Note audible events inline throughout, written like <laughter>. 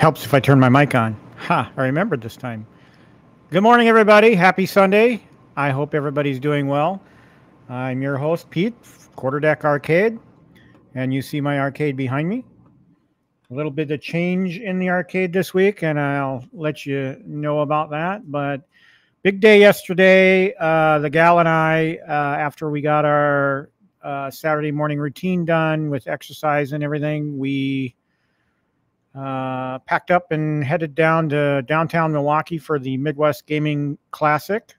Helps if I turn my mic on. Ha, I remembered this time. Good morning, everybody. Happy Sunday. I hope everybody's doing well. I'm your host, Pete, Quarterdeck Arcade, and you see my arcade behind me. A little bit of change in the arcade this week, and I'll let you know about that. But big day yesterday. Uh, the gal and I, uh, after we got our uh, Saturday morning routine done with exercise and everything, we uh, packed up and headed down to downtown Milwaukee for the Midwest Gaming Classic.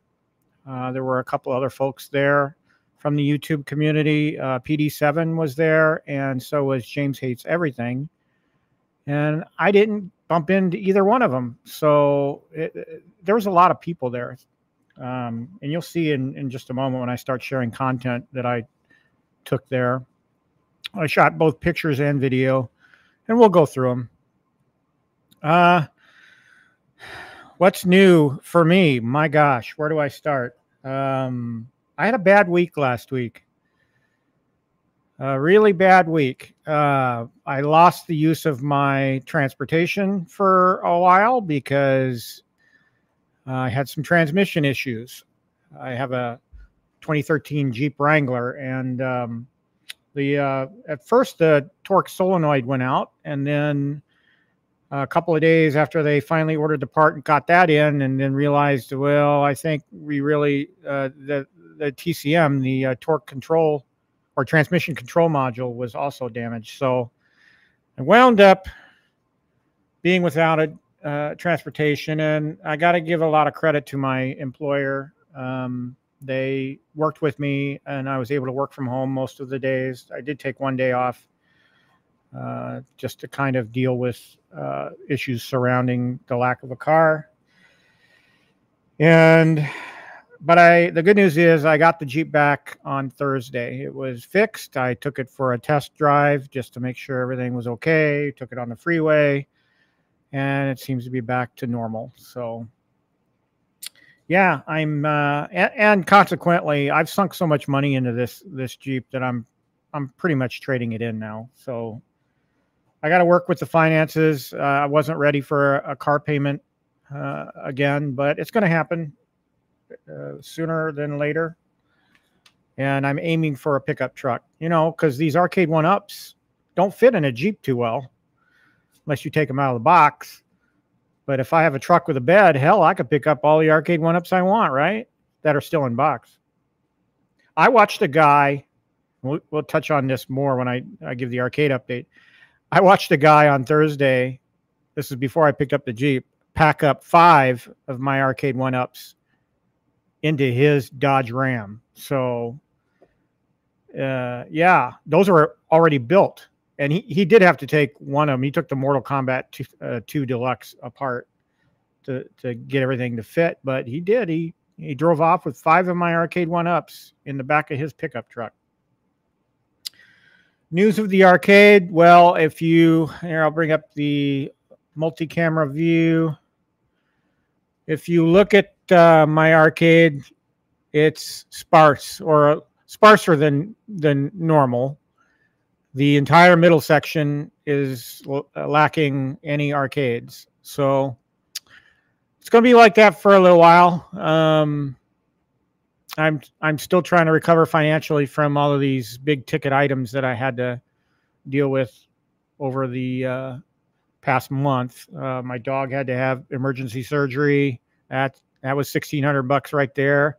Uh, there were a couple other folks there from the YouTube community. Uh, PD7 was there, and so was James Hates Everything. And I didn't bump into either one of them. So it, it, there was a lot of people there. Um, and you'll see in, in just a moment when I start sharing content that I took there. I shot both pictures and video, and we'll go through them. Uh, what's new for me? My gosh, where do I start? Um, I had a bad week last week. A really bad week. Uh, I lost the use of my transportation for a while because I had some transmission issues. I have a 2013 Jeep Wrangler, and um, the uh, at first the torque solenoid went out, and then a couple of days after they finally ordered the part and got that in, and then realized, well, I think we really uh, the the TCM, the uh, torque control or transmission control module, was also damaged. So I wound up being without a uh, transportation, and I got to give a lot of credit to my employer. Um, they worked with me, and I was able to work from home most of the days. I did take one day off uh, just to kind of deal with uh, issues surrounding the lack of a car. And but I the good news is I got the Jeep back on Thursday. It was fixed. I took it for a test drive just to make sure everything was okay. Took it on the freeway and it seems to be back to normal. So yeah, I'm uh, and, and consequently I've sunk so much money into this this Jeep that I'm I'm pretty much trading it in now. So I got to work with the finances. Uh, I wasn't ready for a, a car payment uh, again, but it's going to happen uh, sooner than later. And I'm aiming for a pickup truck, you know, because these Arcade1Ups don't fit in a Jeep too well unless you take them out of the box. But if I have a truck with a bed, hell, I could pick up all the Arcade1Ups I want, right? That are still in box. I watched a guy, we'll, we'll touch on this more when I, I give the arcade update. I watched a guy on Thursday. This is before I picked up the Jeep. Pack up five of my Arcade1Ups into his Dodge Ram. So, uh, yeah, those are already built. And he, he did have to take one of them. He took the Mortal Kombat 2, uh, 2 Deluxe apart to, to get everything to fit. But he did. He, he drove off with five of my Arcade1Ups in the back of his pickup truck. News of the arcade. Well, if you here, I'll bring up the multi-camera view. If you look at uh, my arcade, it's sparse or sparser than than normal. The entire middle section is lacking any arcades, so it's going to be like that for a little while. Um, I'm I'm still trying to recover financially from all of these big ticket items that I had to deal with over the uh, past month. Uh, my dog had to have emergency surgery. That that was sixteen hundred bucks right there.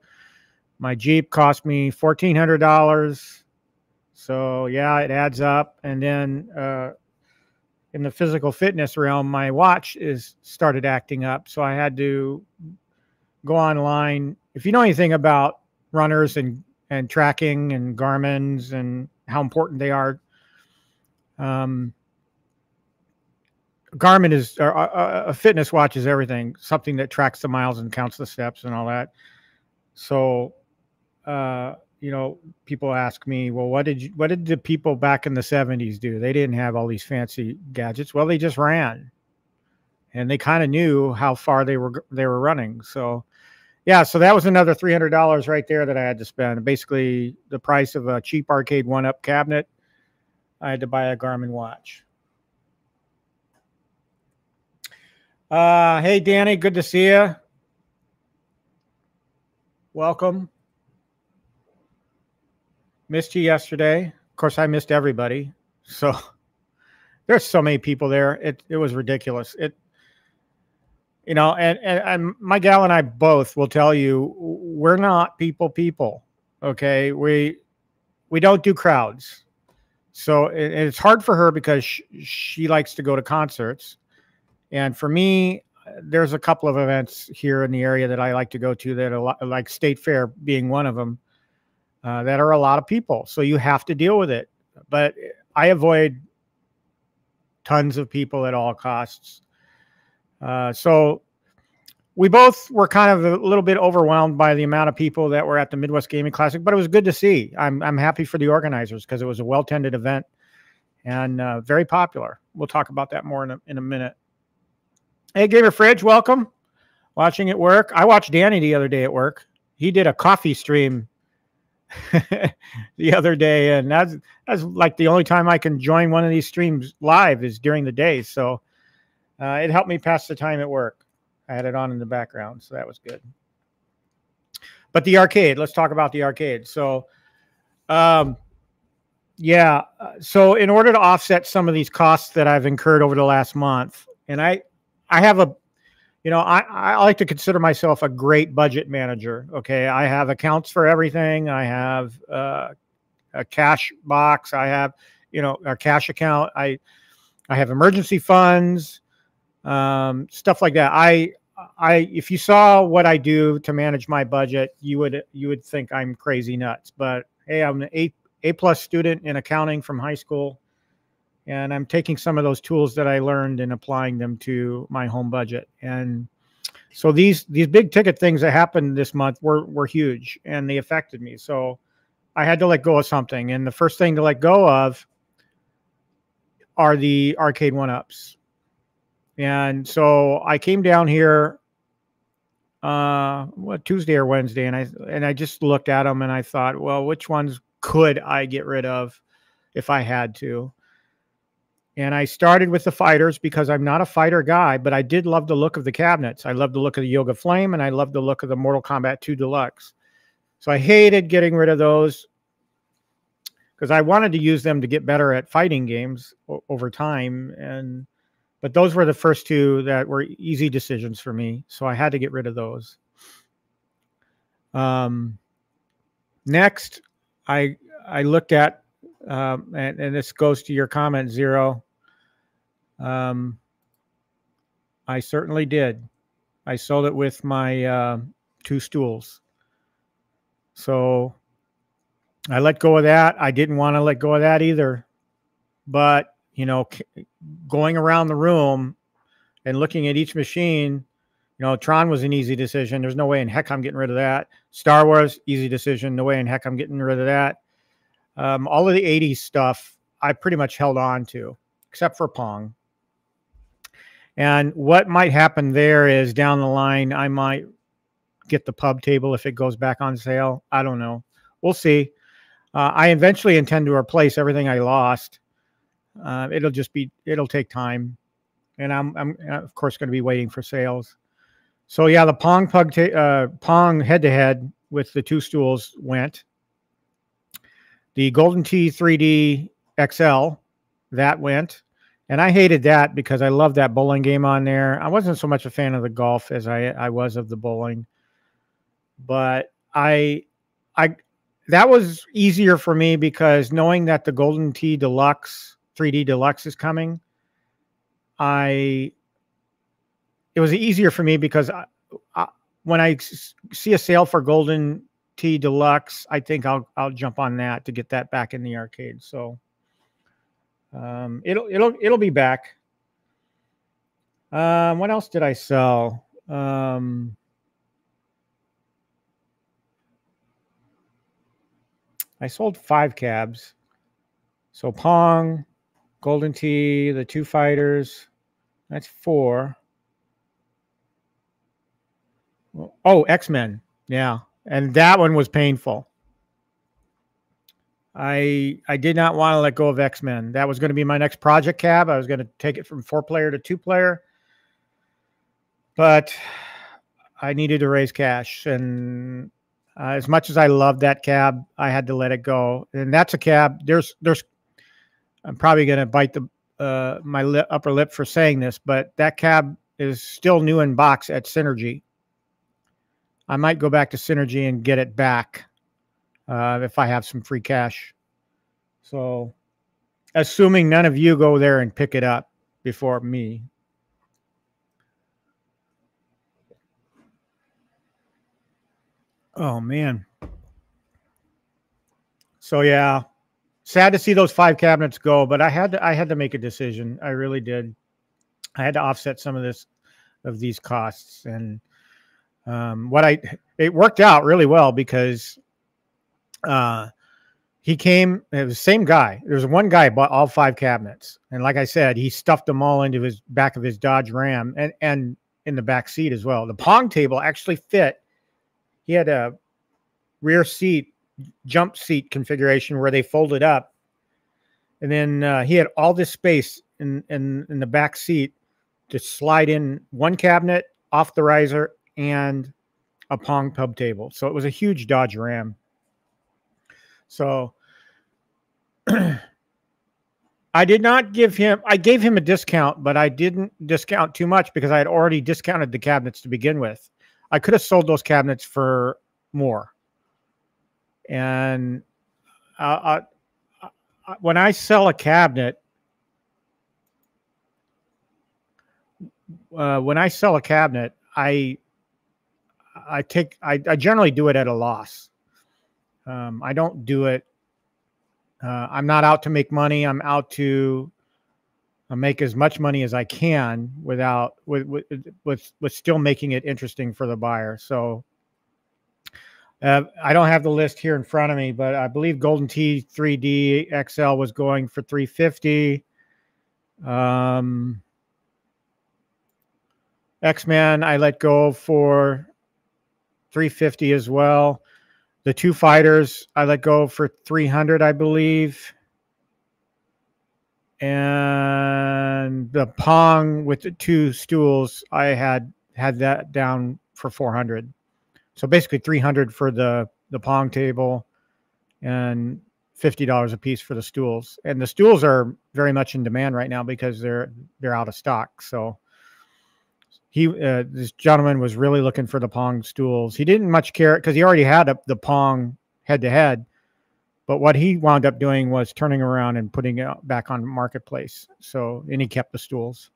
My Jeep cost me fourteen hundred dollars. So yeah, it adds up. And then uh, in the physical fitness realm, my watch is started acting up. So I had to go online. If you know anything about runners and and tracking and Garmin's and how important they are. Um, Garmin is uh, a fitness watch is everything, something that tracks the miles and counts the steps and all that. So, uh, you know, people ask me, well, what did you, what did the people back in the '70s do? They didn't have all these fancy gadgets. Well, they just ran, and they kind of knew how far they were they were running. So, yeah, so that was another three hundred dollars right there that I had to spend. Basically, the price of a cheap Arcade1Up cabinet. I had to buy a Garmin watch. Uh, hey, Danny, good to see you. Welcome. Missed you yesterday. Of course, I missed everybody. So <laughs> there's so many people there. It it was ridiculous. It you know, and, and and my gal and I both will tell you we're not people people. Okay, we we don't do crowds. So it, it's hard for her because she, she likes to go to concerts, and for me, there's a couple of events here in the area that I like to go to that are like State Fair being one of them uh, that are a lot of people. So you have to deal with it. But I avoid tons of people at all costs. Uh, so we both were kind of a little bit overwhelmed by the amount of people that were at the Midwest Gaming Classic, but it was good to see. I'm I'm happy for the organizers because it was a well tended event and uh, very popular. We'll talk about that more in a, in a minute. Hey, Gamer Fridge, welcome. Watching it work. I watched Danny the other day at work. He did a coffee stream <laughs> the other day, and that's that's like the only time I can join one of these streams live is during the day. So uh, it helped me pass the time at work. I had it on in the background, so that was good. But the arcade, let's talk about the arcade. So, um, yeah, uh, so in order to offset some of these costs that I've incurred over the last month, and I, I have a you know, I, I like to consider myself a great budget manager. Okay. I have accounts for everything. I have uh, a cash box. I have, you know, a cash account. I, I have emergency funds, um, stuff like that. I, I, if you saw what I do to manage my budget, you would, you would think I'm crazy nuts. But hey, I'm an A, A plus student in accounting from high school and I'm taking some of those tools that I learned and applying them to my home budget. And so these these big ticket things that happened this month were were huge and they affected me. So I had to let go of something. And the first thing to let go of are the Arcade1Ups. And so I came down here uh what Tuesday or Wednesday and I and I just looked at them and I thought, well, which ones could I get rid of if I had to? And I started with the fighters because I'm not a fighter guy, but I did love the look of the cabinets. I love the look of the Yoga Flame and I love the look of the Mortal Kombat 2 Deluxe. So I hated getting rid of those because I wanted to use them to get better at fighting games over time. And but those were the first two that were easy decisions for me. So I had to get rid of those. Um, next, I I looked at um, and, and this goes to your comment, Zero. Um, I certainly did. I sold it with my uh, two stools. So I let go of that. I didn't want to let go of that either. But, you know, going around the room and looking at each machine, you know, Tron was an easy decision. There's no way in heck I'm getting rid of that. Star Wars, easy decision. No way in heck I'm getting rid of that. Um, all of the 80s stuff I pretty much held on to, except for Pong. And what might happen there is down the line, I might get the pub table if it goes back on sale. I don't know. We'll see. Uh, I eventually intend to replace everything I lost. Uh, it'll just be, it'll take time. And I'm, I'm of course, going to be waiting for sales. So yeah, the Pong pug, uh, Pong head to head with the two stools went. The Golden Tee 3D XL, that went. And I hated that because I love that bowling game on there. I wasn't so much a fan of the golf as I, I was of the bowling. But I I that was easier for me because knowing that the Golden Tee Deluxe 3D Deluxe is coming, I it was easier for me because I, I, when I see a sale for Golden Tee Deluxe. I think I'll I'll jump on that to get that back in the arcade. So um, it'll it'll it'll be back. Um, what else did I sell? Um, I sold five cabs. So Pong, Golden Tee, the two fighters. That's four. Oh, X Men. Yeah and that one was painful. I I did not want to let go of X Men. That was going to be my next project cab. I was going to take it from four player to two player. but I needed to raise cash, and uh, as much as I loved that cab, I had to let it go. And that's a cab. There's there's I'm probably going to bite the uh, my lip, upper lip for saying this, but that cab is still new in box at Synergy. I might go back to Synergy and get it back uh, if I have some free cash. So, assuming none of you go there and pick it up before me. Oh man. So yeah, sad to see those five cabinets go, but I had to I had to make a decision. I really did. I had to offset some of this of these costs. And um, what I it worked out really well because uh, he came it was the same guy. There was one guy bought all five cabinets. And like i said he stuffed them all into his back of his dodge ram and and in the back seat as well. The pong table actually fit. He had a rear seat jump seat configuration where they folded up and then uh, he had all this space in, in in the back seat to slide in one cabinet off the riser and a pong pub table so it was a huge dodge ram so <clears throat> I did not give him, I gave him a discount, but I didn't discount too much because I had already discounted the cabinets to begin with. I could have sold those cabinets for more. And uh, uh, uh when I sell a cabinet, uh, when I sell a cabinet, I I take I, I generally do it at a loss. Um, I don't do it. Uh, I'm not out to make money. I'm out to uh, make as much money as I can without with with with, with still making it interesting for the buyer. So uh, I don't have the list here in front of me, but I believe Golden Tee 3D XL was going for 350. Um, X Men I let go for 350 as well. The two fighters I let go for 300, I believe. And the Pong with the two stools, I had had that down for 400. So basically 300 for the the Pong table and $50 a piece for the stools. And the stools are very much in demand right now because they're they're out of stock. So he uh, this gentleman was really looking for the pong stools. He didn't much care because he already had a, the pong head to head. But what he wound up doing was turning around and putting it back on marketplace. So and he kept the stools.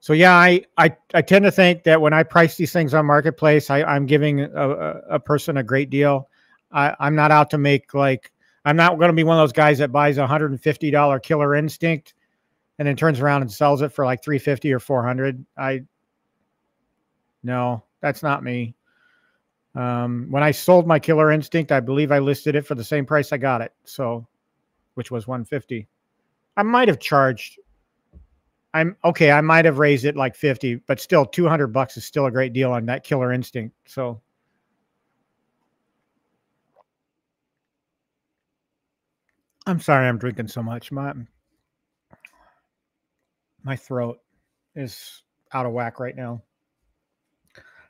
So yeah, I I, I tend to think that when I price these things on marketplace, I, I'm giving a, a person a great deal. I, I'm not out to make like I'm not going to be one of those guys that buys a $150 killer instinct and then turns around and sells it for like 350 or 400 i no that's not me. Um, when i sold my killer instinct i believe i listed it for the same price i got it so which was 150 i might have charged i'm okay i might have raised it like 50 but still 200 bucks is still a great deal on that killer instinct so i'm sorry i'm drinking so much my my throat is out of whack right now.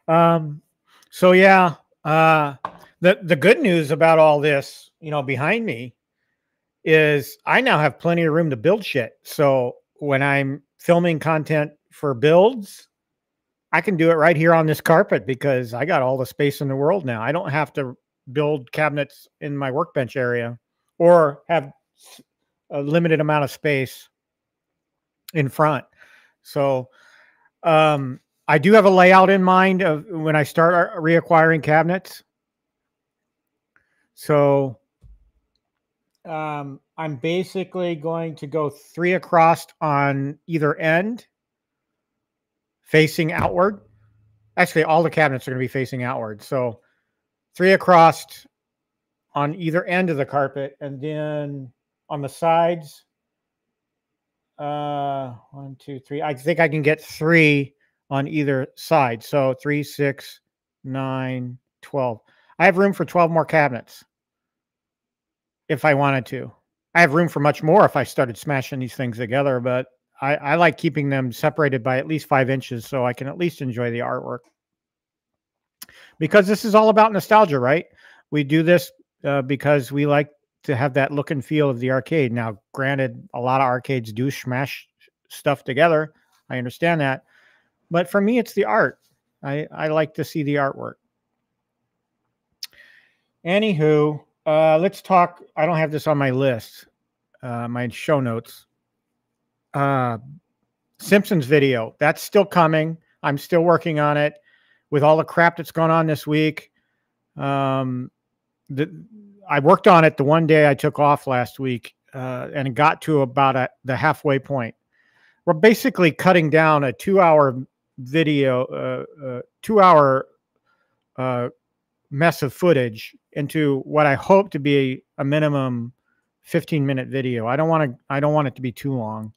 Um, so yeah, uh, the the good news about all this, you know, behind me, is I now have plenty of room to build shit. So when I'm filming content for builds, I can do it right here on this carpet because I got all the space in the world now. I don't have to build cabinets in my workbench area or have a limited amount of space in front. So um, I do have a layout in mind of when I start reacquiring cabinets. So um, I'm basically going to go three across on either end, facing outward. Actually, all the cabinets are going to be facing outward. So three across on either end of the carpet, and then on the sides, uh, one, two, three. I think I can get three on either side. So three, six, nine, 12. I have room for 12 more cabinets if I wanted to. I have room for much more if I started smashing these things together, but I, I like keeping them separated by at least five inches so I can at least enjoy the artwork. Because this is all about nostalgia, right? We do this uh, because we like to have that look and feel of the arcade. Now, granted, a lot of arcades do smash stuff together. I understand that. But for me, it's the art. I, I like to see the artwork. Anywho, uh, let's talk. I don't have this on my list, uh, my show notes. Uh, Simpsons video that's still coming. I'm still working on it with all the crap that's gone on this week. Um, the, I worked on it the one day I took off last week, uh, and got to about a, the halfway point. We're basically cutting down a two-hour video, uh, uh, two-hour uh, mess of footage into what I hope to be a minimum 15 minute video. I don't want to I don't want it to be too long.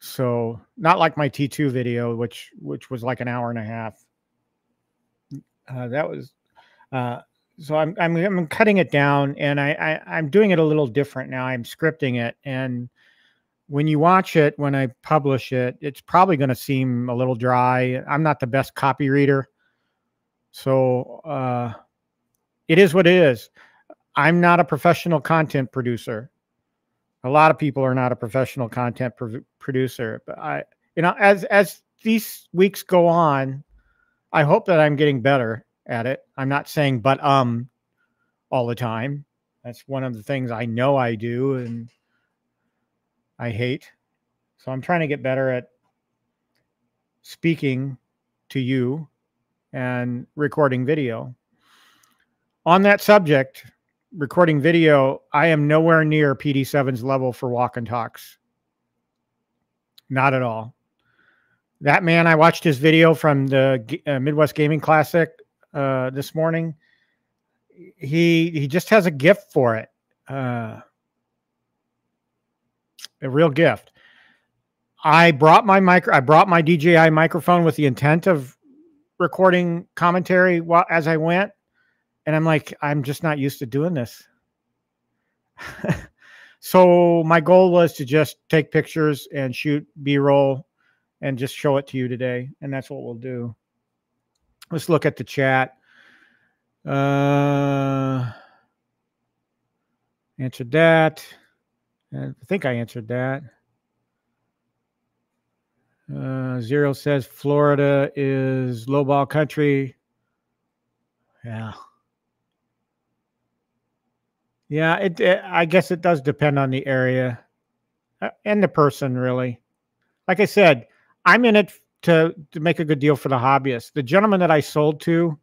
So, not like my T2 video which which was like an hour and a half. Uh, that was uh, so I'm, I'm I'm cutting it down and I, I I'm doing it a little different now. I'm scripting it and when you watch it when I publish it, it's probably going to seem a little dry. I'm not the best copy reader. So, uh it is what it is. I'm not a professional content producer. A lot of people are not a professional content pro- producer, but I, you know, as as these weeks go on, I hope that I'm getting better at it. I'm not saying but um all the time. That's one of the things I know I do and I hate. So I'm trying to get better at speaking to you and recording video on that subject, recording video, I am nowhere near PD7's level for walk and talks. Not at all. That man, I watched his video from the uh, Midwest Gaming Classic uh, this morning. He he just has a gift for it. Uh, a real gift. I brought my micro. I brought my DJI microphone with the intent of recording commentary while as I went and I'm like, I'm just not used to doing this. <laughs> so my goal was to just take pictures and shoot B-roll and just show it to you today, and that's what we'll do. Let's look at the chat. Uh, answered that. I think I answered that. Uh, Zero says Florida is low ball country. Yeah. Yeah, it, it, I guess it does depend on the area uh, and the person, really. Like I said, I'm in it to to make a good deal for the hobbyist. The gentleman that I sold to,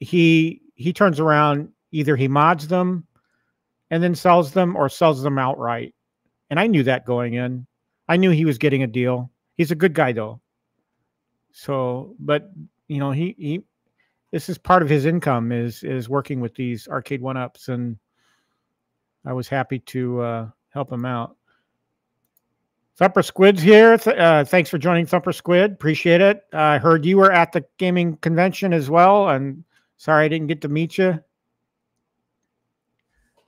he he turns around either he mods them and then sells them or sells them outright. And I knew that going in. I knew he was getting a deal. He's a good guy though. So, but you know, he he this is part of his income is is working with these Arcade1Ups and I was happy to uh, help him out. Thumper Squid's here. Uh, thanks for joining Thumper Squid. Appreciate it. I heard you were at the gaming convention as well, and sorry I didn't get to meet you.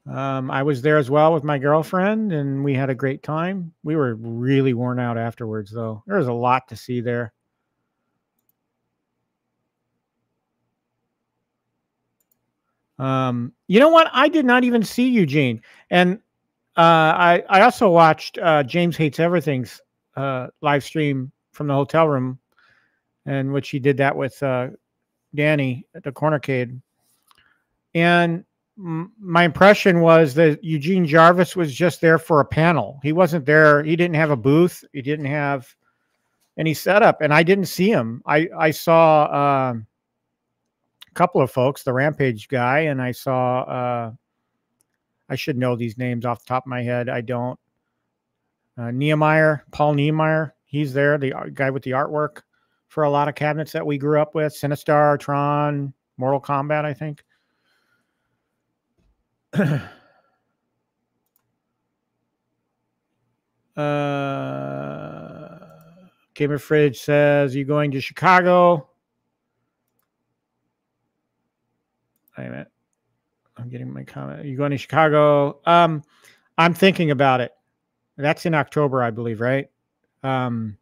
Um, I was there as well with my girlfriend, and we had a great time. We were really worn out afterwards, though. There was a lot to see there. Um, you know what? I did not even see Eugene, and uh, I I also watched uh, James hates everything's uh, live stream from the hotel room, and which he did that with uh, Danny at the Cornercade, and my impression was that Eugene Jarvis was just there for a panel. He wasn't there. He didn't have a booth. He didn't have any setup, and I didn't see him. I I saw. Um, a couple of folks, the Rampage guy, and I saw. Uh, I should know these names off the top of my head. I don't. Uh, Nehemiah, Paul Nehemiah, he's there, the guy with the artwork for a lot of cabinets that we grew up with. Sinistar, Tron, Mortal Kombat, I think. Uh, Gamer Fridge says, You going to Chicago? Wait a minute. I'm getting my comment. You going to Chicago? Um, I'm thinking about it. That's in October, I believe, right? Um,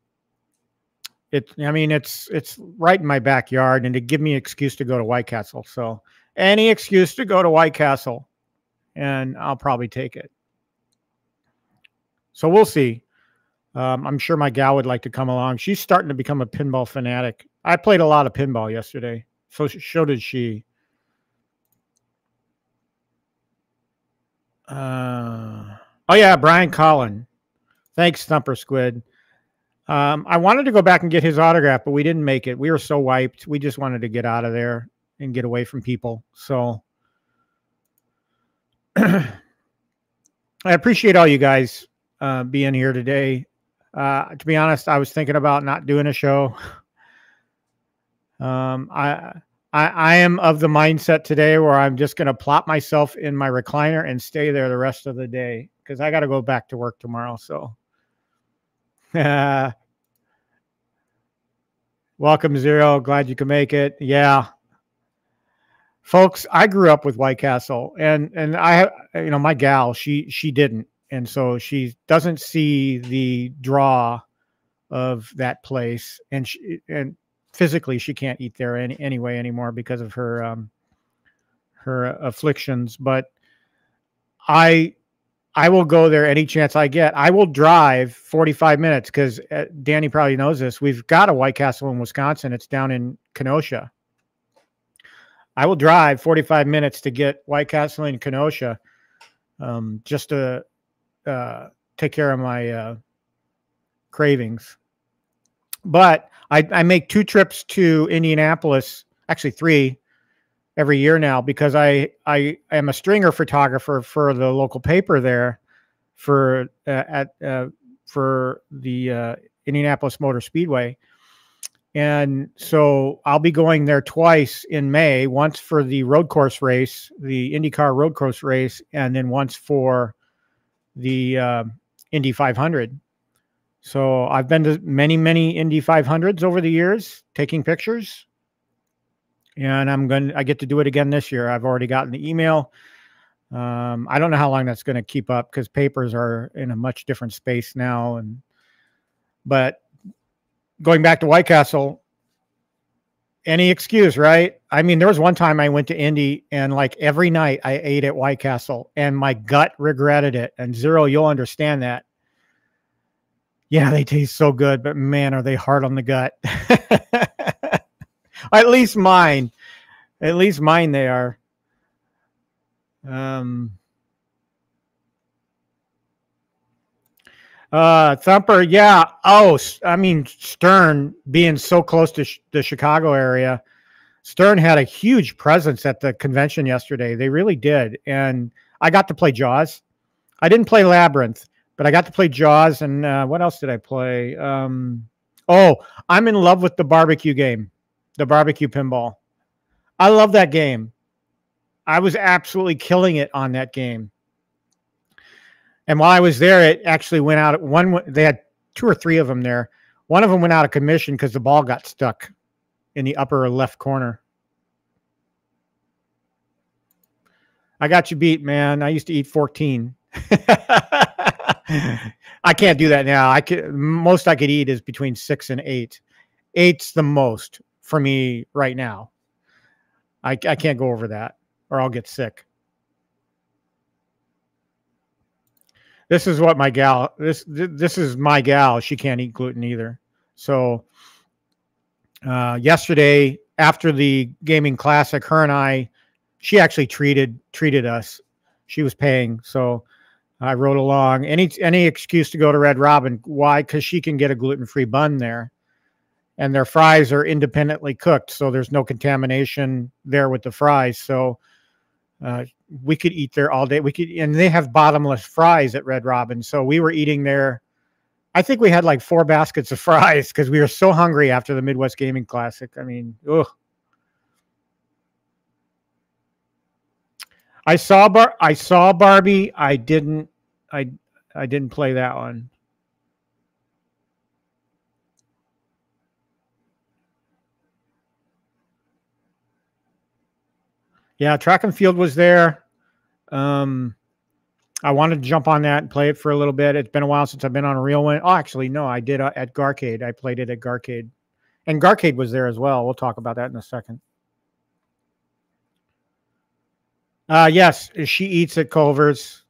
it. I mean, it's it's right in my backyard, and to give me an excuse to go to White Castle. So any excuse to go to White Castle, and I'll probably take it. So we'll see. Um, I'm sure my gal would like to come along. She's starting to become a pinball fanatic. I played a lot of pinball yesterday, so so did she. Uh, oh yeah, Brian Colin. Thanks, Thumper Squid. Um, I wanted to go back and get his autograph, but we didn't make it. We were so wiped. We just wanted to get out of there and get away from people. So <clears throat> I appreciate all you guys uh, being here today. Uh, to be honest, I was thinking about not doing a show. <laughs> Um, I, I, I am of the mindset today where I'm just going to plop myself in my recliner and stay there the rest of the day because I got to go back to work tomorrow. So, <laughs> welcome Zero. Glad you can make it. Yeah, folks, I grew up with White Castle, and and I, you know, my gal, she she didn't, and so she doesn't see the draw of that place, and she and physically she can't eat there any, anyway anymore because of her um her afflictions, but I I will go there any chance I get. I will drive 45 minutes because uh, Danny probably knows this. We've got a White Castle in Wisconsin. It's down in Kenosha. I will drive 45 minutes to get White Castle in Kenosha um, just to uh, take care of my uh, cravings. But I, I make two trips to Indianapolis, actually three every year now because I I am a stringer photographer for the local paper there for uh, at uh, for the uh, Indianapolis Motor Speedway. And so I'll be going there twice in May, once for the road course race, the IndyCar road course race, and then once for the uh, Indy 500. So I've been to many, many Indy 500s over the years, taking pictures and I'm going. to I get to do it again this year. I've already gotten the email. Um, I don't know how long that's going to keep up because papers are in a much different space now. And but going back to White Castle, any excuse, right? I mean, there was one time I went to Indy and like every night I ate at White Castle and my gut regretted it. And Zero, you'll understand that. Yeah, they taste so good, but man, are they hard on the gut. <laughs> At least mine. At least mine they are. Um Uh, Thumper, yeah. Oh, I mean, Stern being so close to sh- the Chicago area, Stern had a huge presence at the convention yesterday. They really did, and I got to play Jaws. I didn't play Labyrinth, but I got to play Jaws, and uh, what else did I play? Um, oh, I'm in love with the barbecue game the barbecue pinball. I love that game. I was absolutely killing it on that game. And while I was there, it actually went out. One, they had two or three of them there. One of them went out of commission because the ball got stuck in the upper left corner. I got you beat, man. I used to eat 14. <laughs> I can't do that now. I could most I could eat is between six and eight. Eight's the most for me right now. I, I can't go over that or I'll get sick. This is what my gal this this is my gal. She can't eat gluten either. So uh, yesterday after the gaming classic, her and I, she actually treated treated us. She was paying, so I rode along. Any any excuse to go to Red Robin? Why? Because she can get a gluten free bun there and their fries are independently cooked, so there's no contamination there with the fries. So uh, we could eat there all day. We could, and they have bottomless fries at Red Robin. So we were eating there. I think we had like four baskets of <laughs> fries because we were so hungry after the Midwest Gaming Classic. I mean, ugh. I saw Bar. I saw Barbie. I didn't. I I didn't play that one. Yeah, track and field was there. Um, I wanted to jump on that and play it for a little bit. It's been a while since I've been on a real one. Oh, actually, no, I did uh, at Garcade. I played it at Garcade, and Garcade was there as well. We'll talk about that in a second. Uh, yes, she eats at Culver's.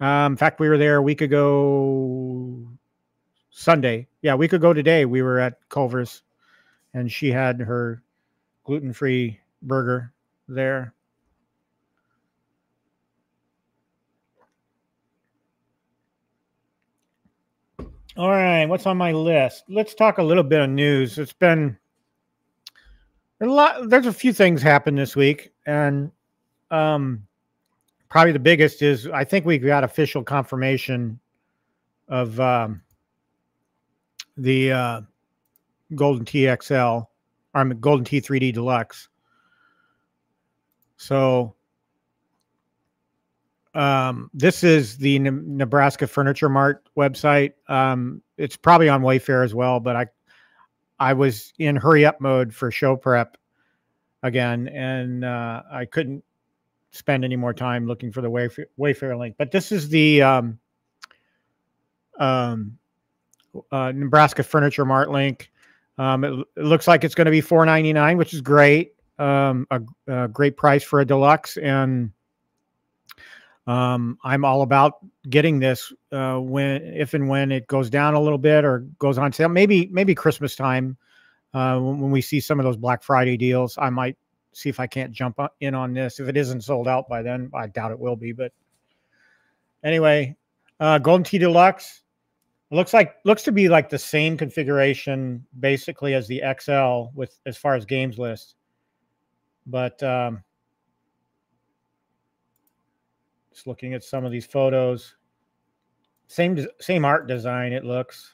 Um, in fact, we were there a week ago, Sunday. Yeah, a week ago today, we were at Culver's, and she had her gluten-free burger there. All right, what's on my list? Let's talk a little bit of news. It's been a lot. There's a few things happened this week, and um, probably the biggest is I think we got official confirmation of um, the uh, Golden Tee XL or Golden Tee 3D Deluxe. So um, this is the Nebraska Furniture Mart website. Um, it's probably on Wayfair as well, but I I was in hurry up mode for show prep again, and uh, I couldn't spend any more time looking for the Wayfair, Wayfair link. But this is the um, um, uh, Nebraska Furniture Mart link. Um, it, it, looks like it's going to be four ninety nine, which is great. Um, a, a, great price for a deluxe, and um, I'm all about getting this uh, when, if and when it goes down a little bit or goes on sale. Maybe, maybe Christmas time uh, when, we see some of those Black Friday deals. I might see if I can't jump in on this. If it isn't sold out by then, I doubt it will be. But anyway, uh, Golden Tee Deluxe looks like looks to be like the same configuration basically as the XL with as far as games list. But um, just looking at some of these photos. Same same art design it looks,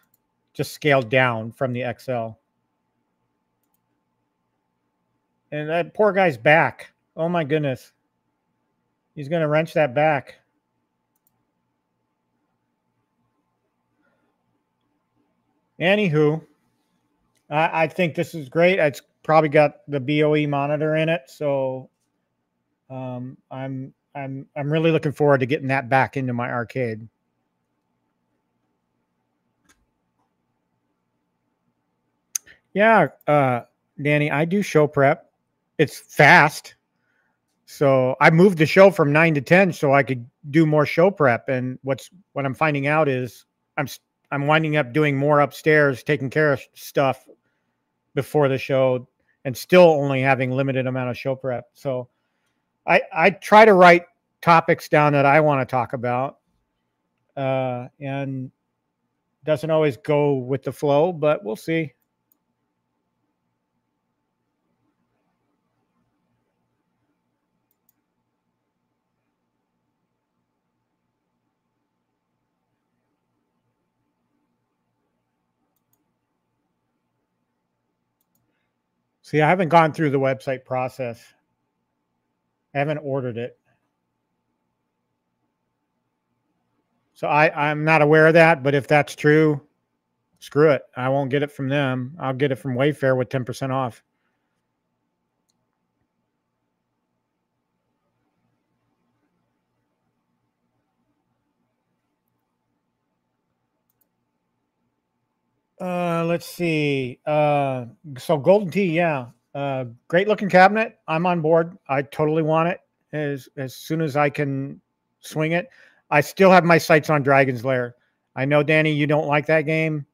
just scaled down from the XL. And that poor guy's back. Oh my goodness. He's going to wrench that back. Anywho, I, I think this is great. It's probably got the BOE monitor in it, so um, I'm I'm I'm really looking forward to getting that back into my arcade. Yeah, uh, Danny, I do show prep. It's fast. So I moved the show from nine to ten so I could do more show prep. And what's what I'm finding out is I'm I'm winding up doing more upstairs, taking care of stuff before the show, and still only having limited amount of show prep. So I I try to write topics down that I want to talk about, uh, and doesn't always go with the flow, but we'll see. See, I haven't gone through the website process. I haven't ordered it. So I, I'm not aware of that, but if that's true, screw it. I won't get it from them. I'll get it from Wayfair with 10% off. Uh, let's see. Uh, so Golden Tee, yeah, uh, great looking cabinet. I'm on board. I totally want it as as soon as I can swing it. I still have my sights on Dragon's Lair. I know, Danny, you don't like that game.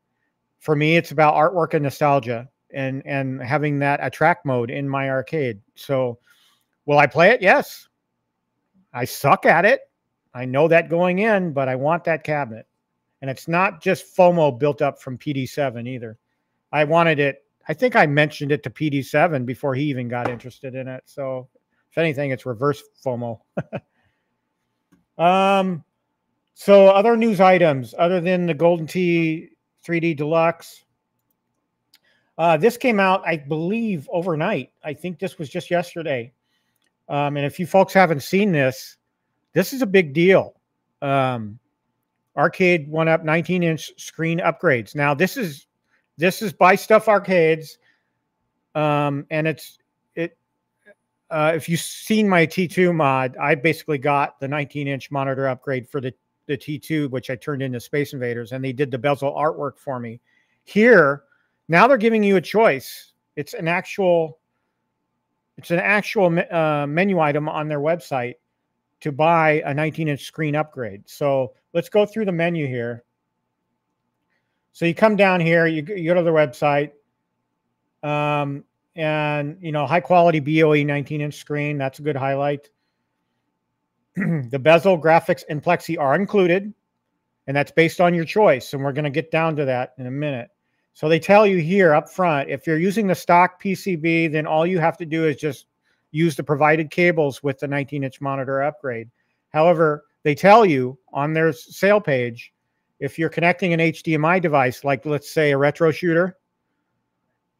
For me, it's about artwork and nostalgia and and having that attract mode in my arcade. So, will I play it? Yes. I suck at it. I know that going in, but I want that cabinet. And it's not just FOMO built up from PD7 either. I wanted it I think I mentioned it to PD7 before he even got interested in it. So, if anything, it's reverse FOMO. <laughs> um, so other news items other than the Golden Tee 3D Deluxe. Uh, this came out, I believe, overnight. I think this was just yesterday. Um, and if you folks haven't seen this, this is a big deal. Um, Arcade1Up 19 inch screen upgrades. Now, this is this is buy stuff arcades, um, and it's it. uh, if you've seen my T2 mod, I basically got the 19 inch monitor upgrade for the, the T2, which I turned into Space Invaders, and they did the bezel artwork for me. Here, now they're giving you a choice. It's an actual, it's an actual uh, menu item on their website to buy a 19 inch screen upgrade. So let's go through the menu here. So you come down here, you, you go to the website, um, and you know high quality BOE 19 inch screen. That's a good highlight. <clears throat> the bezel, graphics, and plexi are included, and that's based on your choice. And we're going to get down to that in a minute. So they tell you here up front, if you're using the stock PCB, then all you have to do is just use the provided cables with the 19 inch monitor upgrade. However, they tell you on their sale page, if you're connecting an HDMI device, like let's say a retro shooter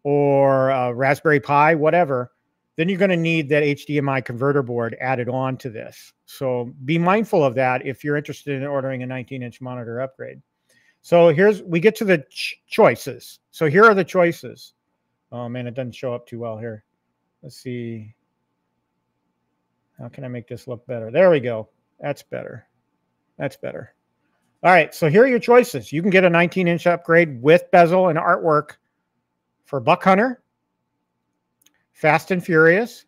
or a Raspberry Pi, whatever, then you're going to need that HDMI converter board added on to this. So be mindful of that if you're interested in ordering a 19 inch monitor upgrade. So here's, we get to the ch choices. So here are the choices. Oh man, it doesn't show up too well here. Let's see. How can I make this look better? There we go. That's better. That's better. All right, so here are your choices. You can get a 19 inch upgrade with bezel and artwork for Buck Hunter, Fast and Furious,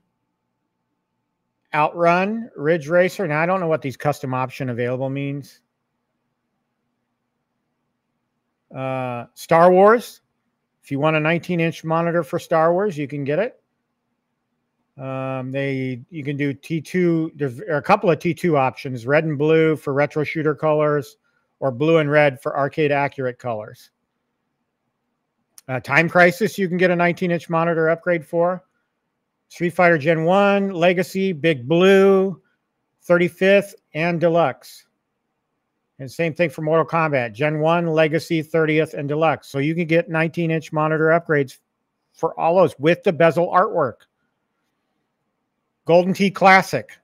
Outrun, Ridge Racer. Now, I don't know what these custom option available means. Uh, Star Wars. If you want a 19 inch monitor for Star Wars, you can get it. Um, they you can do T2. There's a couple of T2 options: red and blue for retro shooter colors, or blue and red for arcade accurate colors. Uh, Time Crisis, you can get a 19 inch monitor upgrade for. Street Fighter Gen 1, Legacy, Big Blue, 35th, and Deluxe. And same thing for Mortal Kombat Gen 1, Legacy, 30th, and Deluxe. So you can get 19 inch monitor upgrades for all those with the bezel artwork. Golden Tee Classic,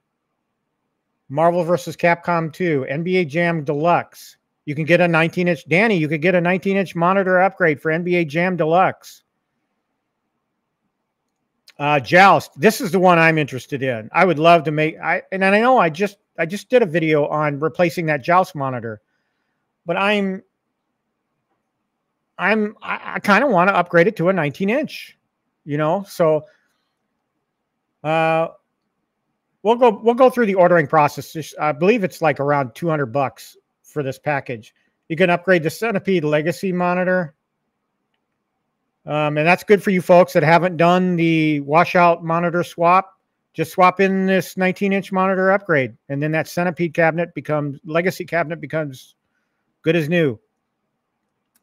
Marvel vs. Capcom 2, NBA Jam Deluxe. You can get a 19 inch, Danny, you could get a 19 inch monitor upgrade for NBA Jam Deluxe. Uh, Joust, this is the one I'm interested in. I would love to make, I and I know I just, I just did a video on replacing that Joust monitor, but I'm, I'm, I, I kind of want to upgrade it to a 19 inch, you know, so, uh, we'll go we'll go through the ordering process. I believe it's like around 200 bucks for this package. You can upgrade the Centipede Legacy monitor. Um, and that's good for you folks that haven't done the washout monitor swap. Just swap in this 19 inch monitor upgrade, and then that Centipede cabinet becomes Legacy cabinet becomes good as new.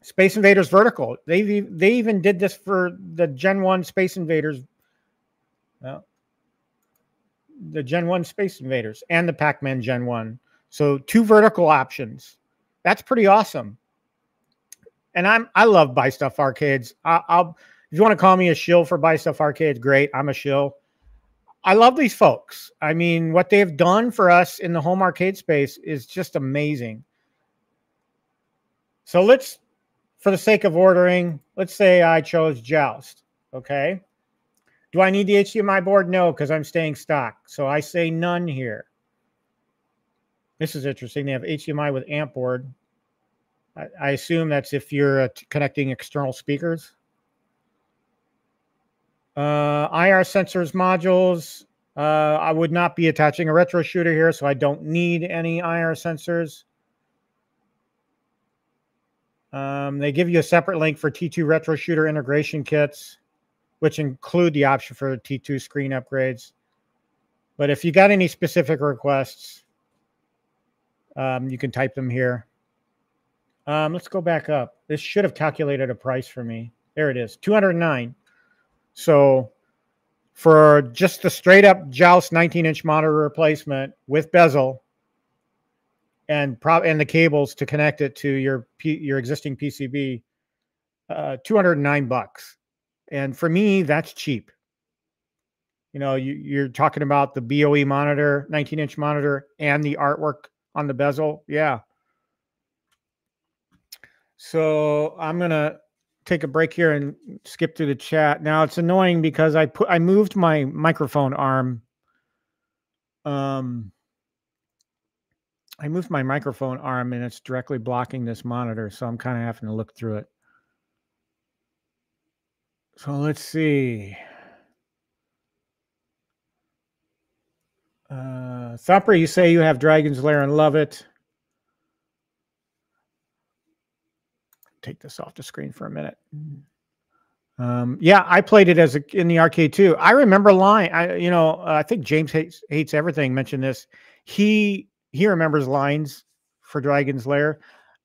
Space Invaders Vertical. They they even did this for the Gen One Space Invaders. Well, the Gen 1 Space Invaders and the Pac Man Gen 1. So two vertical options. That's pretty awesome. And I'm I love buy stuff arcades. I, will if you want to call me a shill for buy stuff arcades, great. I'm a shill. I love these folks. I mean, what they have done for us in the home arcade space is just amazing. So let's, for the sake of ordering, let's say I chose Joust. Okay. Do I need the HDMI board? No, because I'm staying stock. So I say none here. This is interesting. They have HDMI with amp board. I, I assume that's if you're uh, connecting external speakers. Uh, IR sensors modules. Uh, I would not be attaching a retro shooter here, so I don't need any IR sensors. Um, they give you a separate link for T2 retro shooter integration kits which include the option for T2 screen upgrades. But if you got any specific requests, um, you can type them here. Um, let's go back up. This should have calculated a price for me. There it is, 209. So for just the straight up Joust 19 inch monitor replacement with bezel and prop and the cables to connect it to your P, your existing PCB, uh, 209 bucks. And for me, that's cheap. You know, you, you're talking about the BOE monitor, 19 inch monitor, and the artwork on the bezel. Yeah. So I'm going to take a break here and skip through the chat. Now it's annoying because I put I moved my microphone arm. Um, I moved my microphone arm and it's directly blocking this monitor, so I'm kind of having to look through it. So let's see. Uh, Thumper, you say you have Dragon's Lair and love it. Take this off the screen for a minute. Um, yeah, I played it as a, in the arcade too. I remember line. I you know uh, I think James hates hates everything. Mentioned this. He he remembers lines for Dragon's Lair.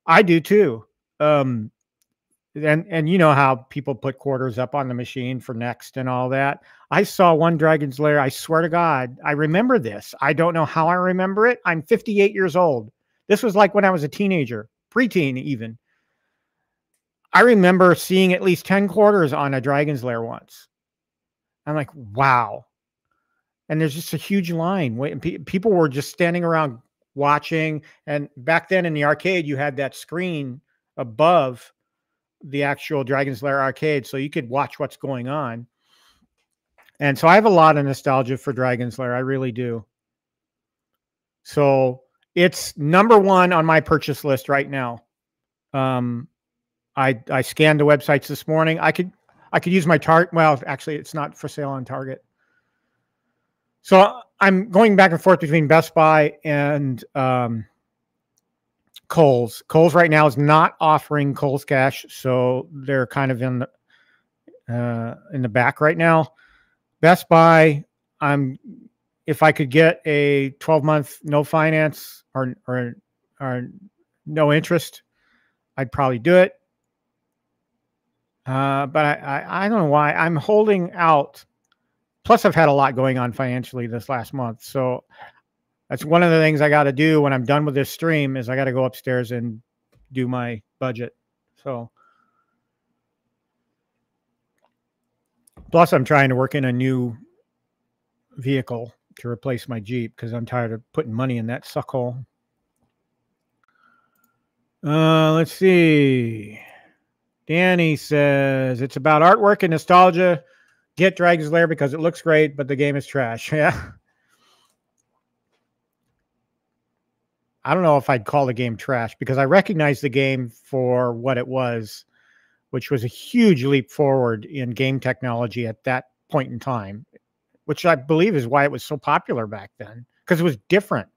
I do too. Um, and and you know how people put quarters up on the machine for next and all that. I saw one Dragon's Lair. I swear to God, I remember this. I don't know how I remember it. I'm 58 years old. This was like when I was a teenager, preteen even. I remember seeing at least 10 quarters on a Dragon's Lair once. I'm like, wow. And there's just a huge line. People were just standing around watching. And back then in the arcade, you had that screen above the actual Dragon's Lair arcade, so you could watch what's going on. And so I have a lot of nostalgia for Dragon's Lair. I really do. So it's number one on my purchase list right now. Um, I I scanned the websites this morning. I could I could use my Target. Well, actually, it's not for sale on Target. So I'm going back and forth between Best Buy and um, Kohl's. Kohl's right now is not offering Kohl's Cash, so they're kind of in the uh, in the back right now. Best Buy, I'm if I could get a 12 month no finance or or or no interest, I'd probably do it. Uh, but I, I I don't know why I'm holding out. Plus, I've had a lot going on financially this last month, so that's one of the things I got to do when I'm done with this stream is I got to go upstairs and do my budget. So plus I'm trying to work in a new vehicle to replace my Jeep because I'm tired of putting money in that suckhole. Uh, let's see. Danny says it's about artwork and nostalgia. Get Dragon's Lair because it looks great, but the game is trash. <laughs> Yeah. I don't know if I'd call the game trash because I recognize the game for what it was, which was a huge leap forward in game technology at that point in time, which I believe is why it was so popular back then because it was different.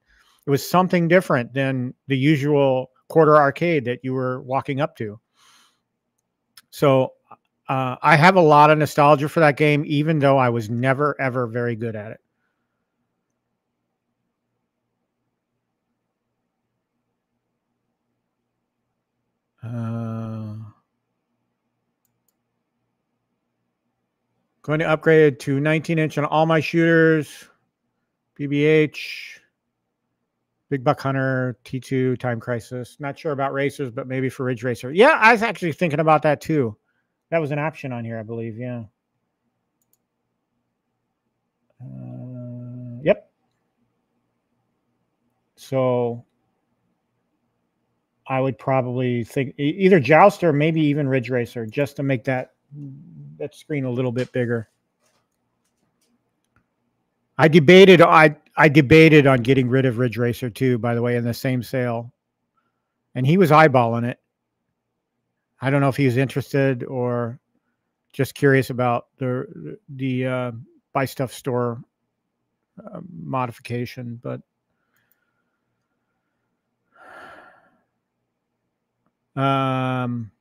It was something different than the usual quarter arcade that you were walking up to. So uh, I have a lot of nostalgia for that game, even though I was never, ever very good at it. Uh, going to upgrade to 19 inch on all my shooters. BBH, Big Buck Hunter, T2, Time Crisis. Not sure about racers, but maybe for Ridge Racer. Yeah, I was actually thinking about that too. That was an option on here, I believe. Yeah. Uh, yep. So I would probably think either Joust or maybe even Ridge Racer just to make that that screen a little bit bigger. I debated I I debated on getting rid of Ridge Racer too, by the way, in the same sale. And he was eyeballing it. I don't know if he was interested or just curious about the the uh, buy stuff store uh, modification, but Um,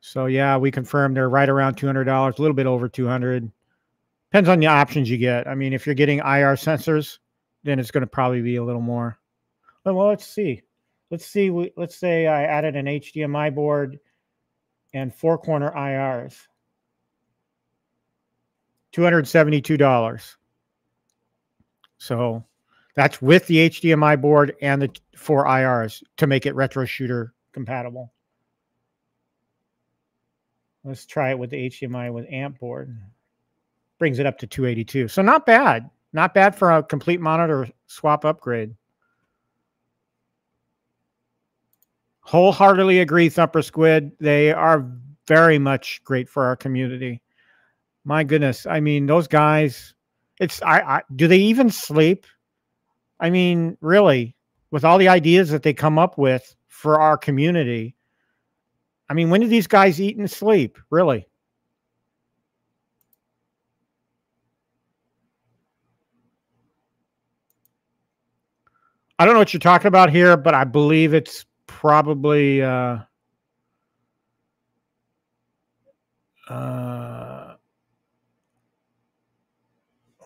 so yeah, we confirmed they're right around two hundred dollars, a little bit over two hundred. Depends on the options you get. I mean, if you're getting IR sensors, then it's going to probably be a little more. Well, well let's see. Let's see. We, Let's say I added an HDMI board and four corner IRs. $272. So that's with the HDMI board and the four IRs to make it retro shooter compatible. Let's try it with the HDMI with amp board. Brings it up to 282. So not bad. Not bad for a complete monitor swap upgrade. wholeheartedly agree, Thumper Squid. They are very much great for our community. My goodness, I mean, those guys. It's I, I do they even sleep? I mean, really, with all the ideas that they come up with for our community. I mean, when do these guys eat and sleep? Really? I don't know what you're talking about here, but I believe it's probably uh, uh,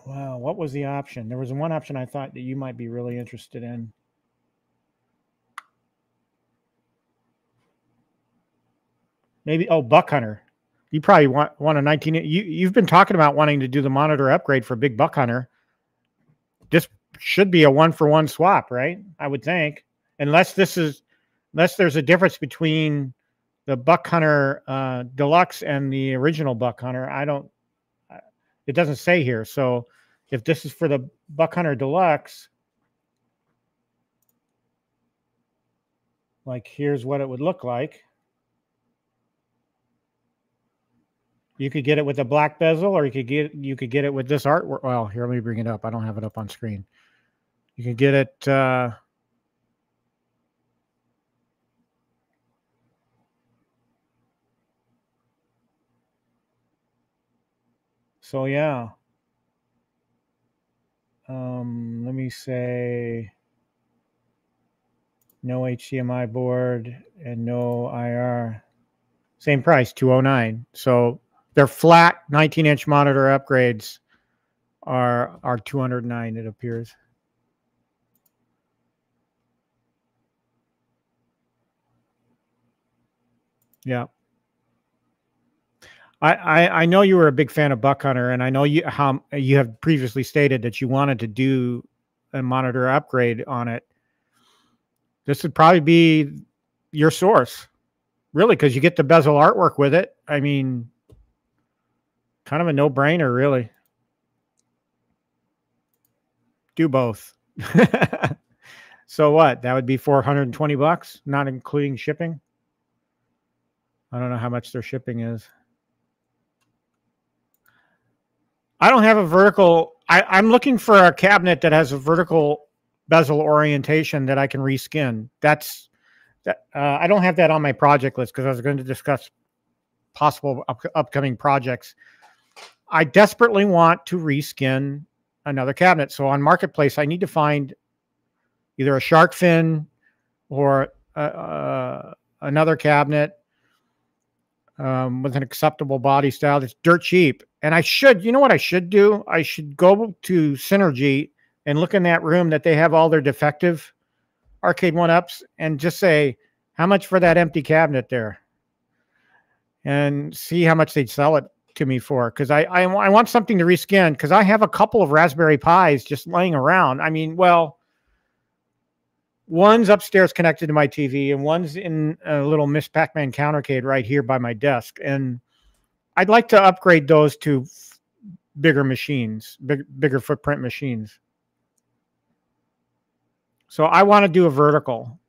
wow. What was the option? There was one option I thought that you might be really interested in. Maybe oh, buck hunter. You probably want want a 19. You you've been talking about wanting to do the monitor upgrade for big buck hunter. This should be a one for one swap, right? I would think, unless this is, unless there's a difference between the Buck Hunter uh, Deluxe and the original Buck Hunter. I don't. It doesn't say here. So, if this is for the Buck Hunter Deluxe, like here's what it would look like. You could get it with a black bezel, or you could get you could get it with this artwork. Well, here, let me bring it up. I don't have it up on screen. You can get it. Uh, so yeah. Um, let me say no HDMI board and no IR. Same price, 209. So their flat 19 inch monitor upgrades are are 209 it appears. Yeah. I, I, know you were a big fan of Buck Hunter, and I know you how you have previously stated that you wanted to do a monitor upgrade on it. This would probably be your source, really, because you get the bezel artwork with it. I mean, kind of a no brainer, really. Do both. <laughs> so what? That would be 420 bucks, not including shipping. I don't know how much their shipping is. I don't have a vertical. I, am looking for a cabinet that has a vertical bezel orientation that I can reskin. That's that. Uh, I don't have that on my project list because I was going to discuss possible up, upcoming projects. I desperately want to reskin another cabinet. So on Marketplace, I need to find either a shark fin or uh, uh, another cabinet um, with an acceptable body style that's dirt cheap. And I should, you know what I should do? I should go to Synergy and look in that room that they have all their defective Arcade1Ups and just say, how much for that empty cabinet there? And see how much they'd sell it to me for. Cause I, I, I want something to reskin because I have a couple of Raspberry Pis just laying around. I mean, well, One's upstairs connected to my TV, and one's in a little Miss Pac-Man countercade right here by my desk. And I'd like to upgrade those to bigger machines, big, bigger footprint machines. So I want to do a vertical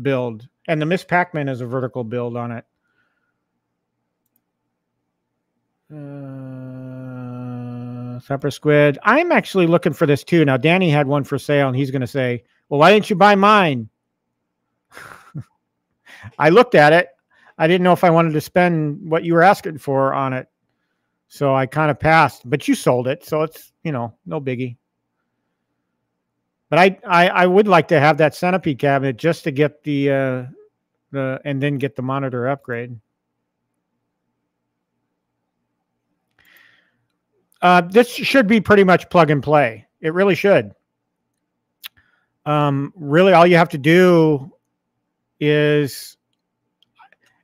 build, and the Miss Pac-Man is a vertical build on it. Uh, Thumper Squid. I'm actually looking for this too. Now, Danny had one for sale, and he's going to say, well, why didn't you buy mine? <laughs> I looked at it. I didn't know if I wanted to spend what you were asking for on it. So I kind of passed, but you sold it. So it's, you know, no biggie. But I, I, I would like to have that centipede cabinet just to get the, uh, the, and then get the monitor upgrade. Uh, this should be pretty much plug and play. It really should um, really all you have to do is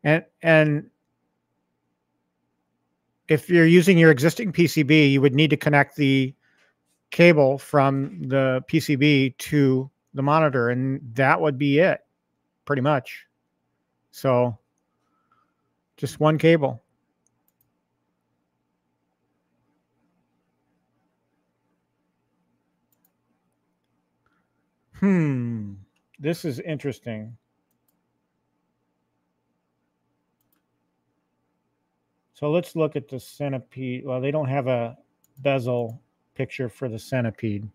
and and if you're using your existing PCB, you would need to connect the cable from the PCB to the monitor, and that would be it, pretty much. So, just one cable. Hmm. This is interesting. So let's look at the centipede. Well, they don't have a bezel picture for the centipede.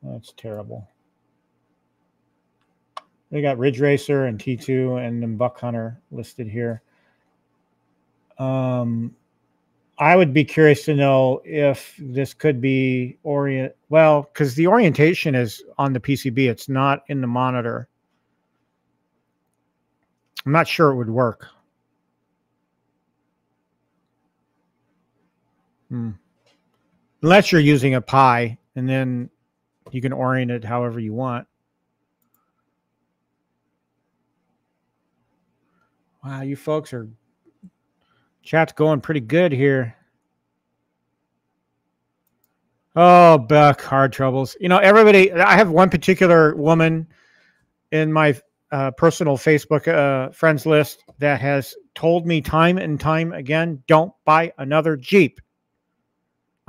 That's terrible. They got Ridge Racer and T2 and then Buck Hunter listed here. Um, I would be curious to know if this could be orient. Well, because the orientation is on the PCB, it's not in the monitor. I'm not sure it would work. Hmm. Unless you're using a Pi, and then you can orient it however you want. Wow, you folks are chat's going pretty good here. Oh, Buck, hard troubles. You know, everybody. I have one particular woman in my uh, personal Facebook uh, friends list that has told me time and time again, don't buy another Jeep.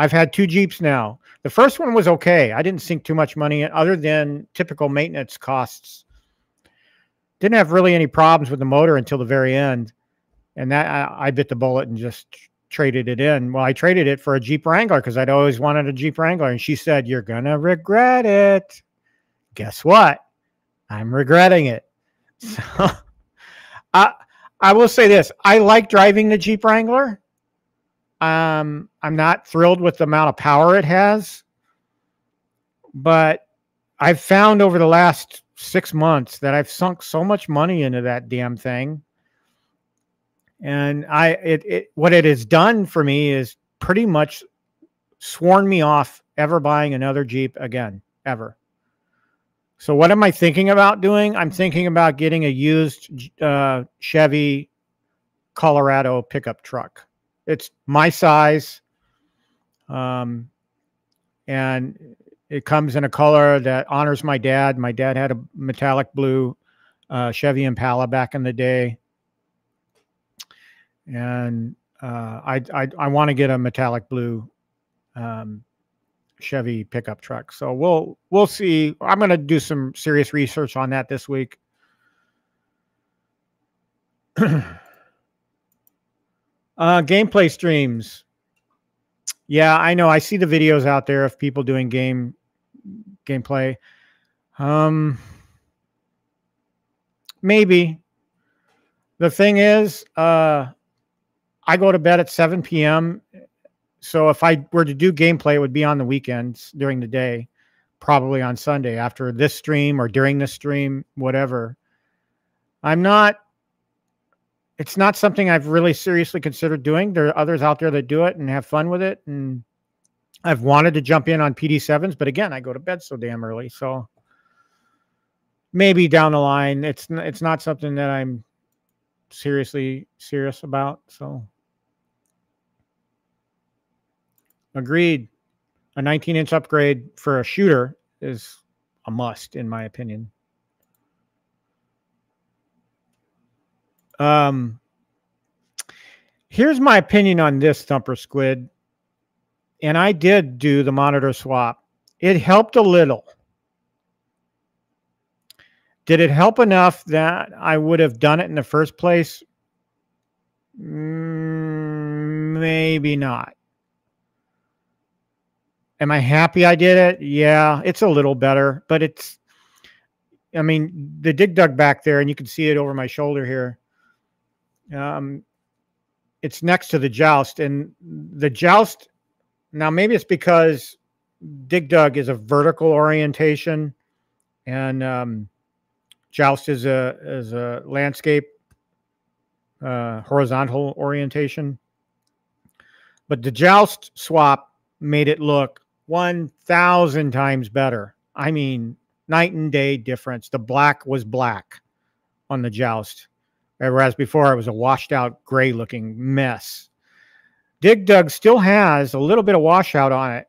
I've had two Jeeps now. The first one was okay. I didn't sink too much money in other than typical maintenance costs didn't have really any problems with the motor until the very end, and that I, I bit the bullet and just traded it in. Well, I traded it for a Jeep Wrangler because I'd always wanted a Jeep Wrangler, and she said, "You're gonna regret it." Guess what? I'm regretting it. <laughs> So, <laughs> I I will say this: I like driving the Jeep Wrangler. Um, I'm not thrilled with the amount of power it has, but I've found over the last six months that I've sunk so much money into that damn thing. And I, it, it, what it has done for me is pretty much sworn me off ever buying another Jeep again, ever. So what am I thinking about doing? I'm thinking about getting a used uh, Chevy Colorado pickup truck. It's my size. Um, and it comes in a color that honors my dad. My dad had a metallic blue uh, Chevy Impala back in the day, and uh, I I, I want to get a metallic blue um, Chevy pickup truck. So we'll we'll see. I'm going to do some serious research on that this week. <clears throat> uh, gameplay streams. Yeah, I know. I see the videos out there of people doing game gameplay. Um, maybe. The thing is, uh, I go to bed at 7 p.m. So if I were to do gameplay, it would be on the weekends during the day, probably on Sunday after this stream or during this stream, whatever. I'm not, it's not something I've really seriously considered doing. There are others out there that do it and have fun with it. And I've wanted to jump in on PD7s, but again, I go to bed so damn early. So maybe down the line, it's it's not something that I'm seriously serious about. So agreed. A 19 inch upgrade for a shooter is a must, in my opinion. Um, here's my opinion on this thumper squid and I did do the monitor swap. It helped a little. Did it help enough that I would have done it in the first place? Mm, maybe not. Am I happy I did it? Yeah, it's a little better, but it's, I mean, the dig dug back there, and you can see it over my shoulder here. Um, it's next to the joust, and the joust now, maybe it's because Dig Dug is a vertical orientation, and um, Joust is a is a landscape uh, horizontal orientation. But the Joust swap made it look one thousand times better. I mean, night and day difference. The black was black on the Joust, whereas before it was a washed out gray looking mess. Dig Dug still has a little bit of washout on it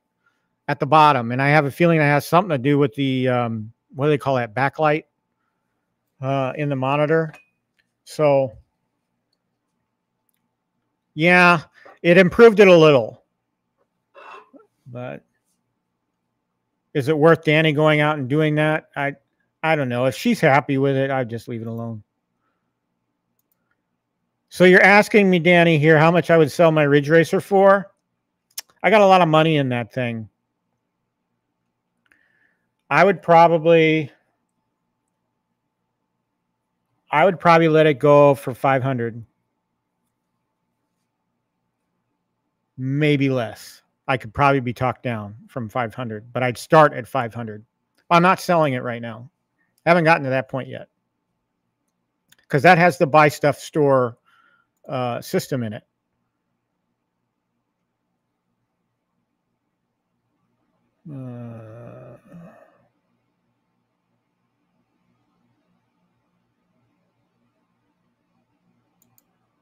at the bottom, and I have a feeling it has something to do with the um, what do they call that backlight uh, in the monitor. So, yeah, it improved it a little, but is it worth Danny going out and doing that? I I don't know. If she's happy with it, I'd just leave it alone. So you're asking me, Danny, here how much I would sell my Ridge Racer for? I got a lot of money in that thing. I would probably I would probably let it go for 500. Maybe less. I could probably be talked down from 500, but I'd start at 500. I'm not selling it right now. I haven't gotten to that point yet. Cuz that has the buy stuff store uh, system in it. Uh,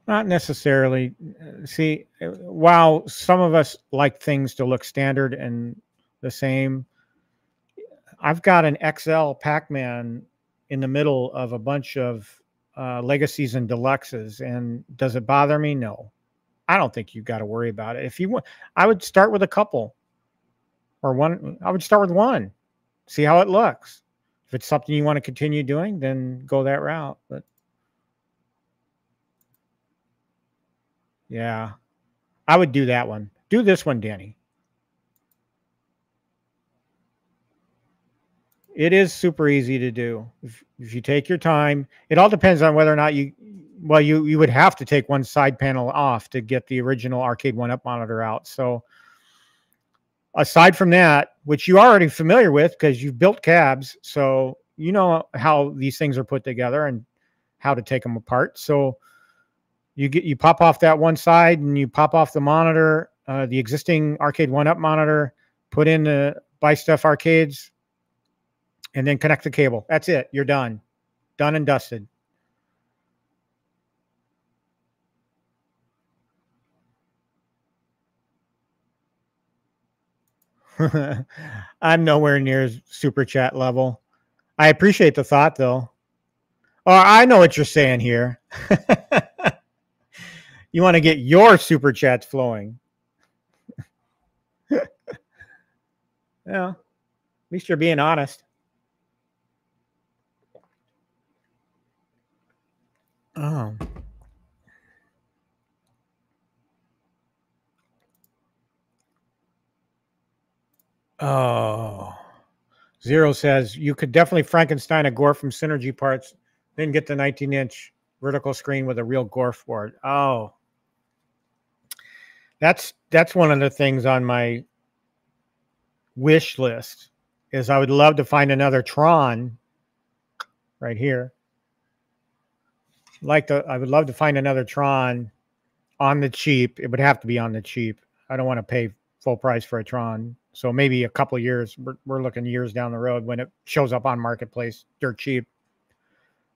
not necessarily. See, while some of us like things to look standard and the same, I've got an XL Pac Man in the middle of a bunch of uh, legacies and deluxes. And does it bother me? No. I don't think you got to worry about it. If you want, I would start with a couple or one. I would start with one, see how it looks. If it's something you want to continue doing, then go that route. But yeah, I would do that one. Do this one, Danny. It is super easy to do if, if you take your time. It all depends on whether or not you, well, you you would have to take one side panel off to get the original Arcade1Up monitor out. So aside from that, which you are already familiar with because you've built cabs, so you know how these things are put together and how to take them apart. So you get you pop off that one side and you pop off the monitor, uh, the existing Arcade1Up monitor, put in the buy stuff arcades and then connect the cable. That's it. You're done. Done and dusted. <laughs> I'm nowhere near super chat level. I appreciate the thought though. Oh, I know what you're saying here. <laughs> you want to get your super chats flowing. <laughs> yeah. At least you're being honest. Oh. Oh. Zero says you could definitely Frankenstein a Gorf from Synergy parts, then get the 19 inch vertical screen with a real Gorf board. Oh. That's that's one of the things on my wish list is I would love to find another Tron right here like to I would love to find another Tron on the cheap. It would have to be on the cheap. I don't want to pay full price for a Tron. So maybe a couple years. We're, we're looking years down the road when it shows up on marketplace dirt cheap.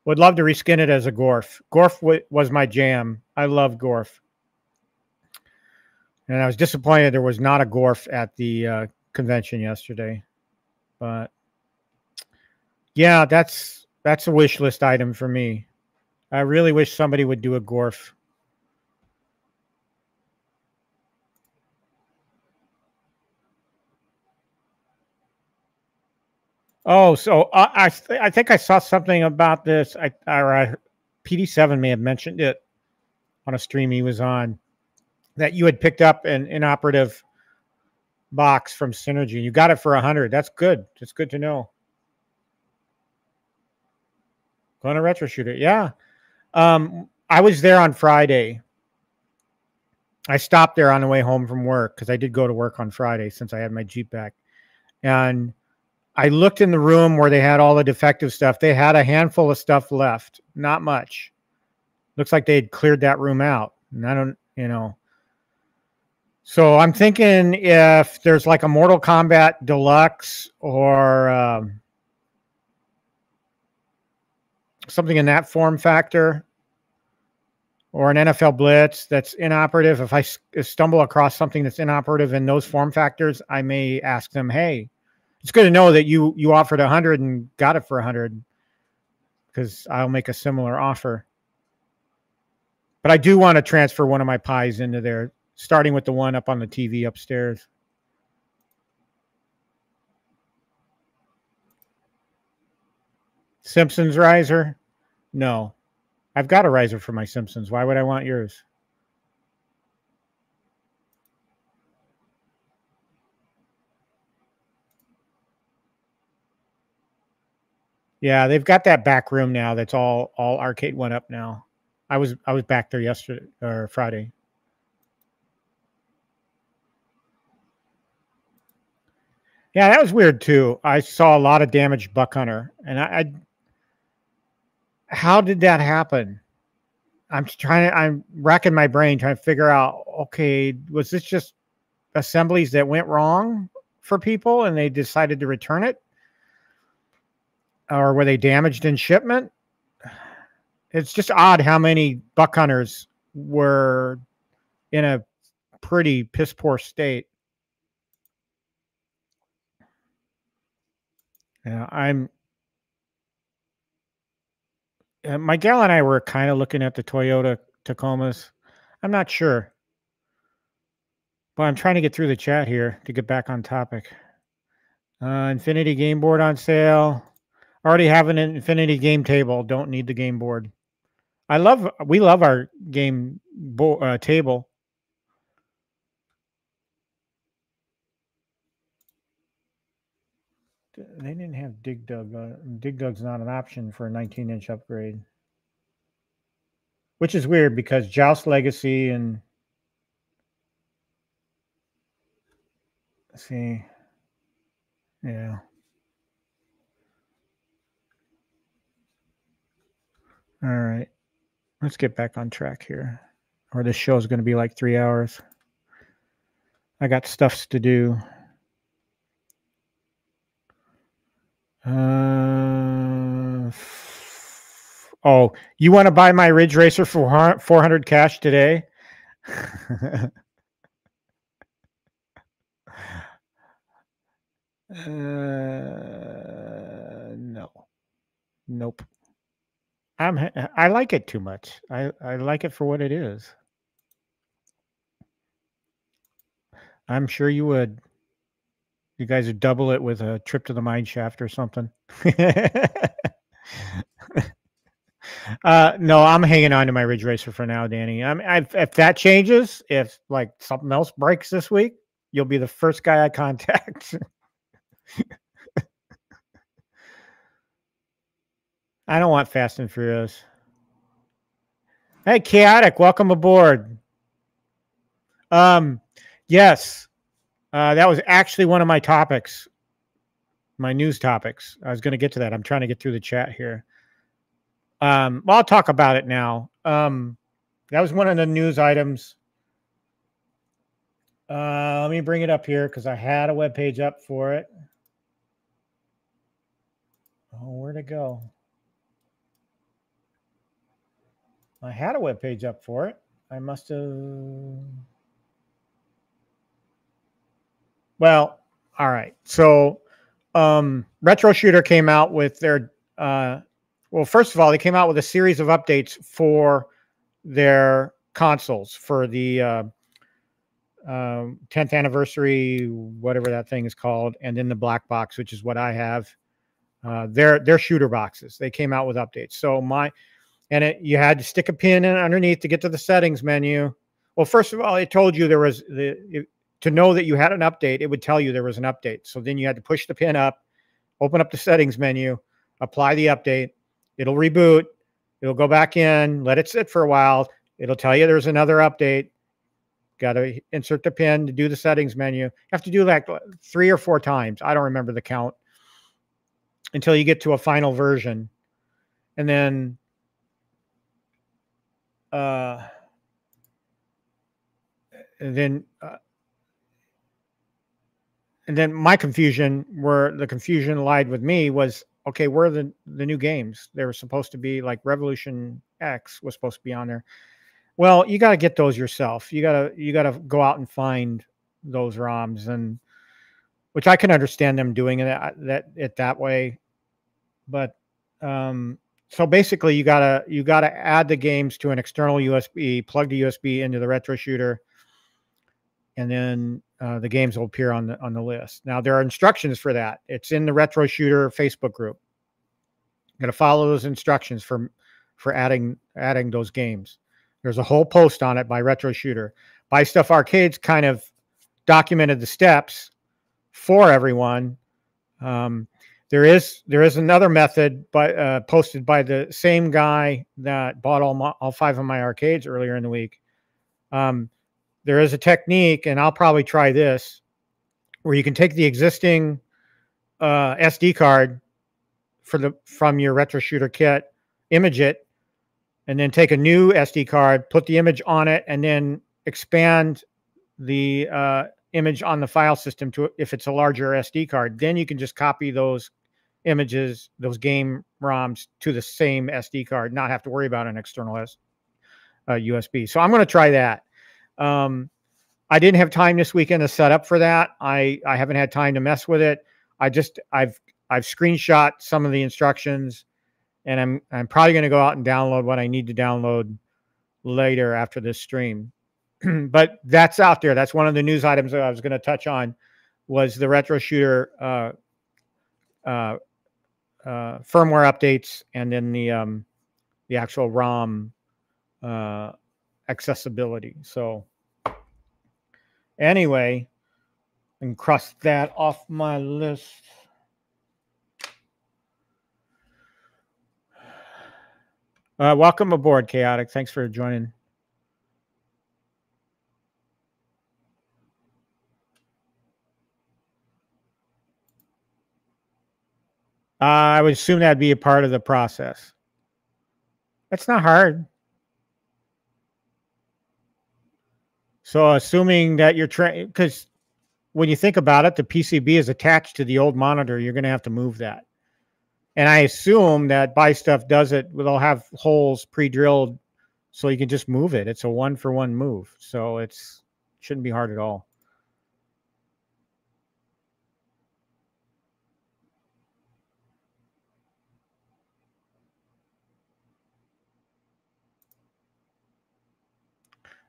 Would love to reskin it as a Gorf. Gorf was my jam. I love Gorf. And I was disappointed there was not a Gorf at the uh, convention yesterday. But yeah, that's that's a wish list item for me. I really wish somebody would do a Gorf. Oh, so uh, I th- I think I saw something about this. I or I, PD7 may have mentioned it on a stream he was on that you had picked up an inoperative box from Synergy. You got it for a hundred. That's good. That's good to know. Going to retro shooter. Yeah. Um, I was there on Friday. I stopped there on the way home from work because I did go to work on Friday since I had my Jeep back. And I looked in the room where they had all the defective stuff. They had a handful of stuff left, not much. Looks like they had cleared that room out. And I don't, you know. So I'm thinking if there's like a Mortal Kombat Deluxe or um, something in that form factor or an NFL blitz that's inoperative, if I stumble across something that's inoperative in those form factors, I may ask them, "Hey, it's good to know that you you offered a hundred and got it for a hundred, because I'll make a similar offer." But I do want to transfer one of my Pis into there, starting with the one up on the TV upstairs. Simpsons riser? No. I've got a riser for my Simpsons. Why would I want yours? Yeah, they've got that back room now. That's all all Arcade1Up now. I was I was back there yesterday or Friday. Yeah, that was weird too. I saw a lot of damaged buck hunter, and I, I how did that happen? I'm trying to, I'm racking my brain trying to figure out. Okay, was this just assemblies that went wrong for people, and they decided to return it? or were they damaged in shipment? It's just odd how many buck hunters were in a pretty piss poor state. Yeah, I'm. Uh, my gal and I were kind of looking at the Toyota Tacomas. I'm not sure, but I'm trying to get through the chat here to get back on topic. Uh, Infinity game board on sale. Already have an infinity game table. Don't need the game board. I love. We love our game bo- uh, table. They didn't have Dig Dug. Uh, Dig Dug's not an option for a 19 inch upgrade, which is weird because Joust Legacy and Let's see, yeah. All right. Let's get back on track here. Or this show is going to be like three hours. I got stuffs to do. Uh, oh, you want to buy my Ridge Racer for 400 cash today? <laughs> uh, no. Nope. I'm I like it too much. I I like it for what it is. I'm sure you would. You guys would double it with a trip to the mine shaft or something. <laughs> uh, no, I'm hanging on to my Ridge Racer for now, Danny. I'm, I, if that changes, if like something else breaks this week, you'll be the first guy I contact. <laughs> I don't want Fast and Furious. Hey, Chaotic, welcome aboard. Um, yes, uh, that was actually one of my topics, my news topics. I was going to get to that. I'm trying to get through the chat here. Um, well, I'll talk about it now. Um, that was one of the news items. Uh, let me bring it up here because I had a web page up for it. Oh, where'd it go? I had a web page up for it. I must have. Well, all right. So, um, Retro Shooter came out with their. Uh, well, first of all, they came out with a series of updates for their consoles for the uh, uh, 10th anniversary, whatever that thing is called, and then the black box, which is what I have. Uh, their their shooter boxes. They came out with updates. So my and it, you had to stick a pin in underneath to get to the settings menu. Well, first of all, it told you there was the to know that you had an update. It would tell you there was an update. So then you had to push the pin up, open up the settings menu, apply the update. It'll reboot. It'll go back in, let it sit for a while. It'll tell you there's another update. Got to insert the pin to do the settings menu. You have to do that three or four times. I don't remember the count until you get to a final version. And then uh, and then uh, and then my confusion where the confusion lied with me was okay where are the the new games? They were supposed to be like revolution x was supposed to be on there. Well you got to get those yourself. You got to you got to go out and find those roms and which i can understand them doing it that, that it that way. But um so basically you gotta you gotta add the games to an external USB, plug the USB into the retro shooter, and then uh, the games will appear on the on the list. Now there are instructions for that. It's in the retro shooter Facebook group. You got to follow those instructions for for adding adding those games. There's a whole post on it by Retro Shooter. Buy Stuff Arcades kind of documented the steps for everyone. Um, there is there is another method, but uh, posted by the same guy that bought all my, all five of my arcades earlier in the week. Um, there is a technique, and I'll probably try this, where you can take the existing uh, SD card for the from your retro shooter kit, image it, and then take a new SD card, put the image on it, and then expand the uh, image on the file system to if it's a larger SD card. Then you can just copy those images, those game ROMs to the same SD card, not have to worry about an external S, uh, USB. So I'm going to try that. Um, I didn't have time this weekend to set up for that. I I haven't had time to mess with it. I just I've I've screenshot some of the instructions, and I'm I'm probably going to go out and download what I need to download later after this stream. <clears throat> but that's out there. That's one of the news items that I was going to touch on was the retro shooter uh, uh, uh, firmware updates and then the um, the actual ROM uh, accessibility. So anyway, and cross that off my list. Uh, welcome aboard, Chaotic. Thanks for joining. Uh, I would assume that'd be a part of the process. That's not hard. So, assuming that you're trying, because when you think about it, the PCB is attached to the old monitor, you're going to have to move that. And I assume that Buy Stuff does it, they'll have holes pre drilled so you can just move it. It's a one for one move. So, it's shouldn't be hard at all.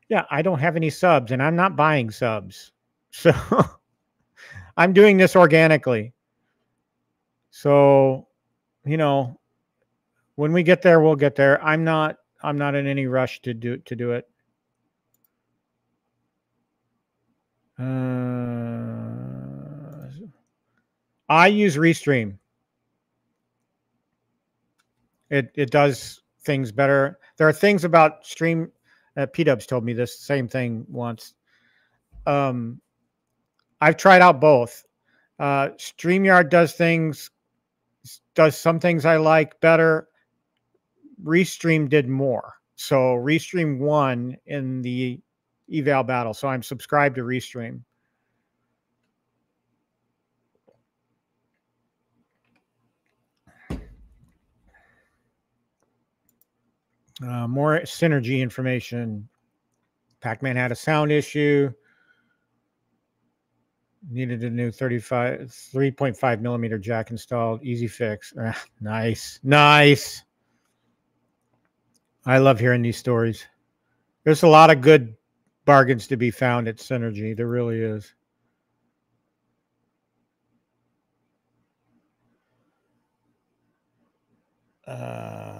Yeah, I don't have any subs and I'm not buying subs. <laughs> So I'm doing this organically. So, you know, when we get there, we'll get there. I'm not I'm not in any rush to do to do it. Uh, I use Restream. It it does things better. There are things about stream uh, P Dubs told me this same thing once. Um, I've tried out both. Uh, StreamYard does things, does some things I like better. Restream did more. So Restream won in the eval battle. So I'm subscribed to Restream. Uh, more synergy information. Pac-Man had a sound issue. Needed a new 35, 3.5 millimeter jack installed. Easy fix. Ah, nice. Nice. I love hearing these stories. There's a lot of good bargains to be found at Synergy. There really is. Uh,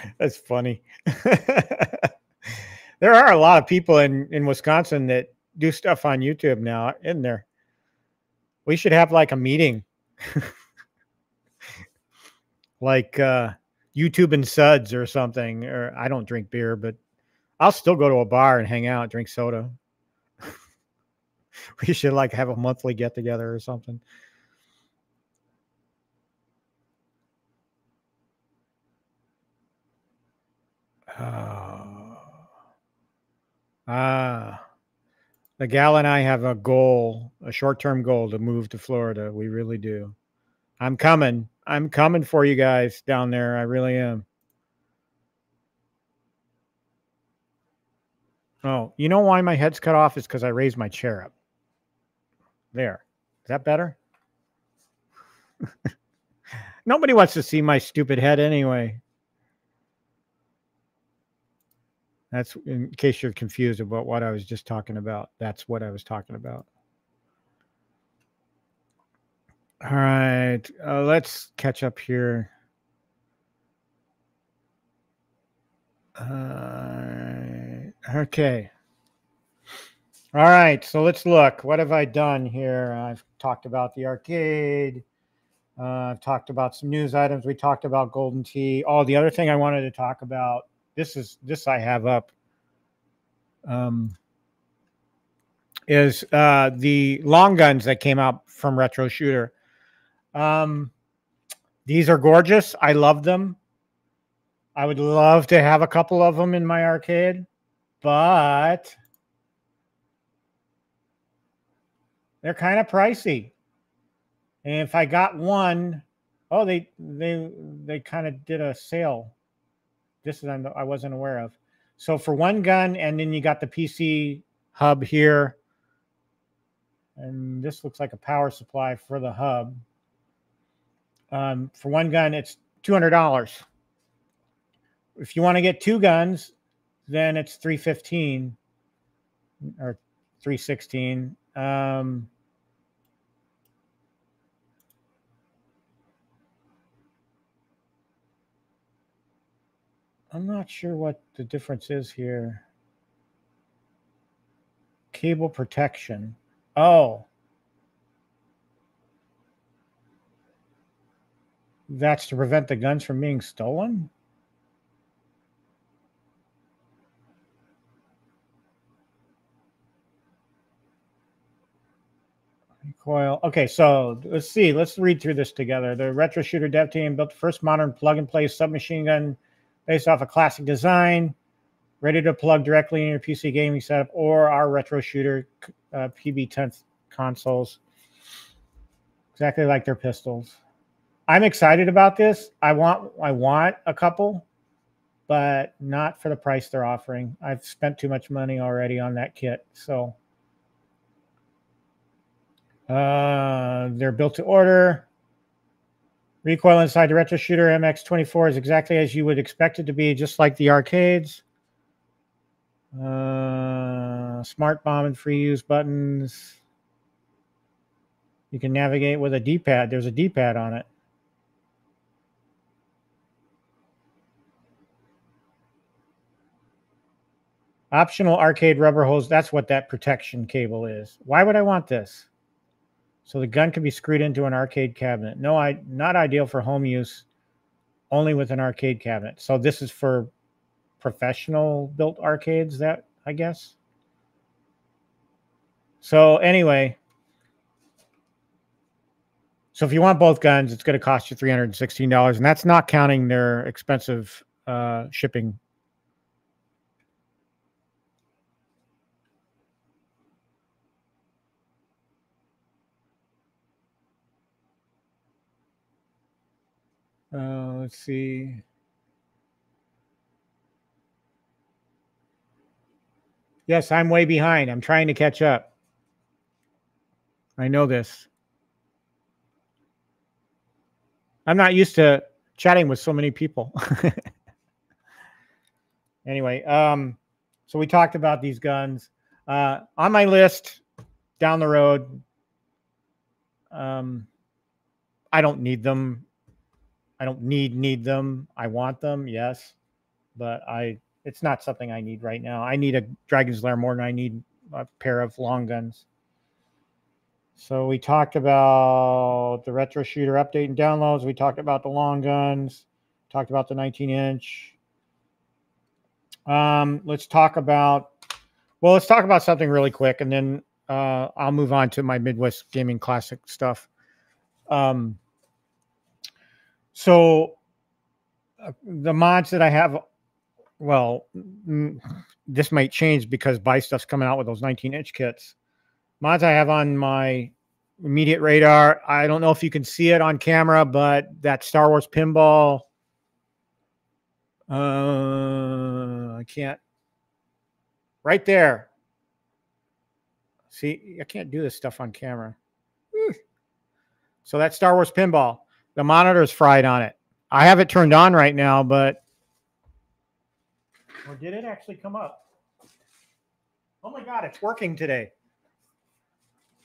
<laughs> That's funny. <laughs> there are a lot of people in in Wisconsin that do stuff on YouTube now, in there? We should have like a meeting. <laughs> like uh YouTube and suds or something. Or I don't drink beer, but I'll still go to a bar and hang out, drink soda. we should like have a monthly get together or something. Oh. Ah. The gal and I have a goal, a short term goal to move to Florida. We really do. I'm coming. I'm coming for you guys down there. I really am. Oh, you know why my head's cut off? Is because I raised my chair up. There. Is that better? <laughs> Nobody wants to see my stupid head anyway. That's in case you're confused about what I was just talking about. That's what I was talking about. All right, uh, let's catch up here. Uh, okay. All right, so let's look. What have I done here? I've talked about the arcade. Uh, I've talked about some news items. We talked about Golden Tee. Oh, the other thing I wanted to talk about. This is this I have up. Um, is uh, the long guns that came out from Retro Shooter. Um, these are gorgeous. I love them. I would love to have a couple of them in my arcade, but they're kind of pricey. And if I got one, oh, they they they kind of did a sale. This is I wasn't aware of. So for one gun, and then you got the PC hub here, and this looks like a power supply for the hub. Um, for one gun, it's two hundred dollars. If you want to get two guns, then it's three fifteen or three sixteen. Um, I'm not sure what the difference is here. Cable protection. Oh. That's to prevent the guns from being stolen? Coil. Okay, so let's see. Let's read through this together. The Retro Shooter dev team built the first modern plug-and-play submachine gun based off a classic design, ready to plug directly in your PC gaming setup or our retro shooter uh, PB10 consoles. Exactly like their pistols. I'm excited about this. I want I want a couple, but not for the price they're offering. I've spent too much money already on that kit. So uh, they're built to order. Recoil inside the Retro Shooter MX24 is exactly as you would expect it to be, just like the arcades. Uh, smart bomb and free use buttons. You can navigate with a D-pad. There's a D-pad on it. Optional arcade rubber hose. That's what that protection cable is. Why would I want this? So the gun can be screwed into an arcade cabinet. No, I not ideal for home use, only with an arcade cabinet. So this is for professional built arcades that I guess. So anyway, so if you want both guns, it's going to cost you $316 and that's not counting their expensive uh, shipping Uh, let's see. Yes, I'm way behind. I'm trying to catch up. I know this. I'm not used to chatting with so many people. <laughs> anyway, um, so we talked about these guns. Uh, on my list down the road, um, I don't need them I don't need need them. I want them, yes, but I it's not something I need right now. I need a Dragon's Lair more than I need a pair of long guns. So we talked about the retro shooter update and downloads. We talked about the long guns. Talked about the 19 inch. Um, let's talk about. Well, let's talk about something really quick, and then uh, I'll move on to my Midwest Gaming Classic stuff. Um, so uh, the mods that I have, well, mm, this might change because buy stuff's coming out with those 19 inch kits. Mods I have on my immediate radar. I don't know if you can see it on camera, but that Star Wars pinball. Uh, I can't. Right there. See, I can't do this stuff on camera. So that Star Wars pinball the monitor's fried on it. I have it turned on right now, but Or did it actually come up? Oh my God, it's working today.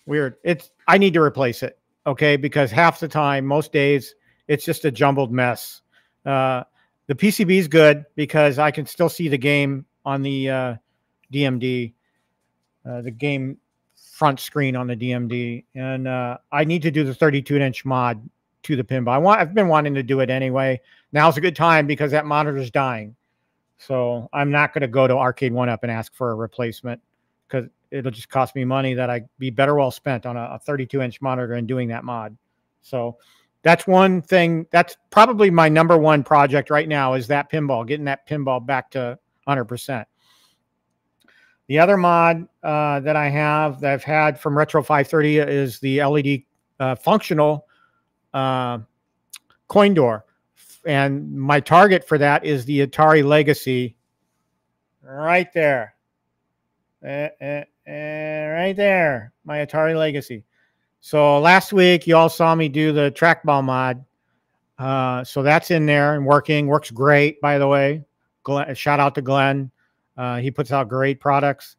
Weird. It's I need to replace it. Okay, because half the time, most days, it's just a jumbled mess. Uh, the PCB is good because I can still see the game on the uh, DMD, uh, the game front screen on the DMD, and uh, I need to do the 32 inch mod to the pinball. I want. I've been wanting to do it anyway. Now's a good time because that monitor is dying. So I'm not going to go to Arcade1Up and ask for a replacement because it'll just cost me money that I'd be better well spent on a, a 32 inch monitor and doing that mod. So that's one thing. That's probably my number one project right now is that pinball, getting that pinball back to 100%. The other mod uh, that I have that I've had from Retro 530 is the LED uh, functional uh, coin door. And my target for that is the Atari Legacy right there. Uh, uh, right there, my Atari Legacy. So last week, you all saw me do the trackball mod. Uh, so that's in there and working. Works great, by the way. Glenn, shout out to Glenn. Uh, he puts out great products.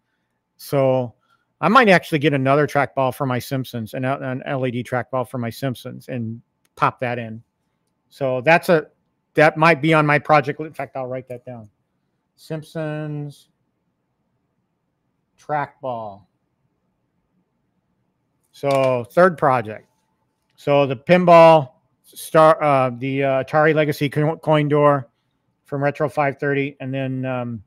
So I might actually get another trackball for my Simpsons, an, an LED trackball for my Simpsons, and pop that in. So that's a that might be on my project. In fact, I'll write that down. Simpsons trackball. So third project. So the pinball star, uh, the uh, Atari Legacy coin door from Retro 530, and then um,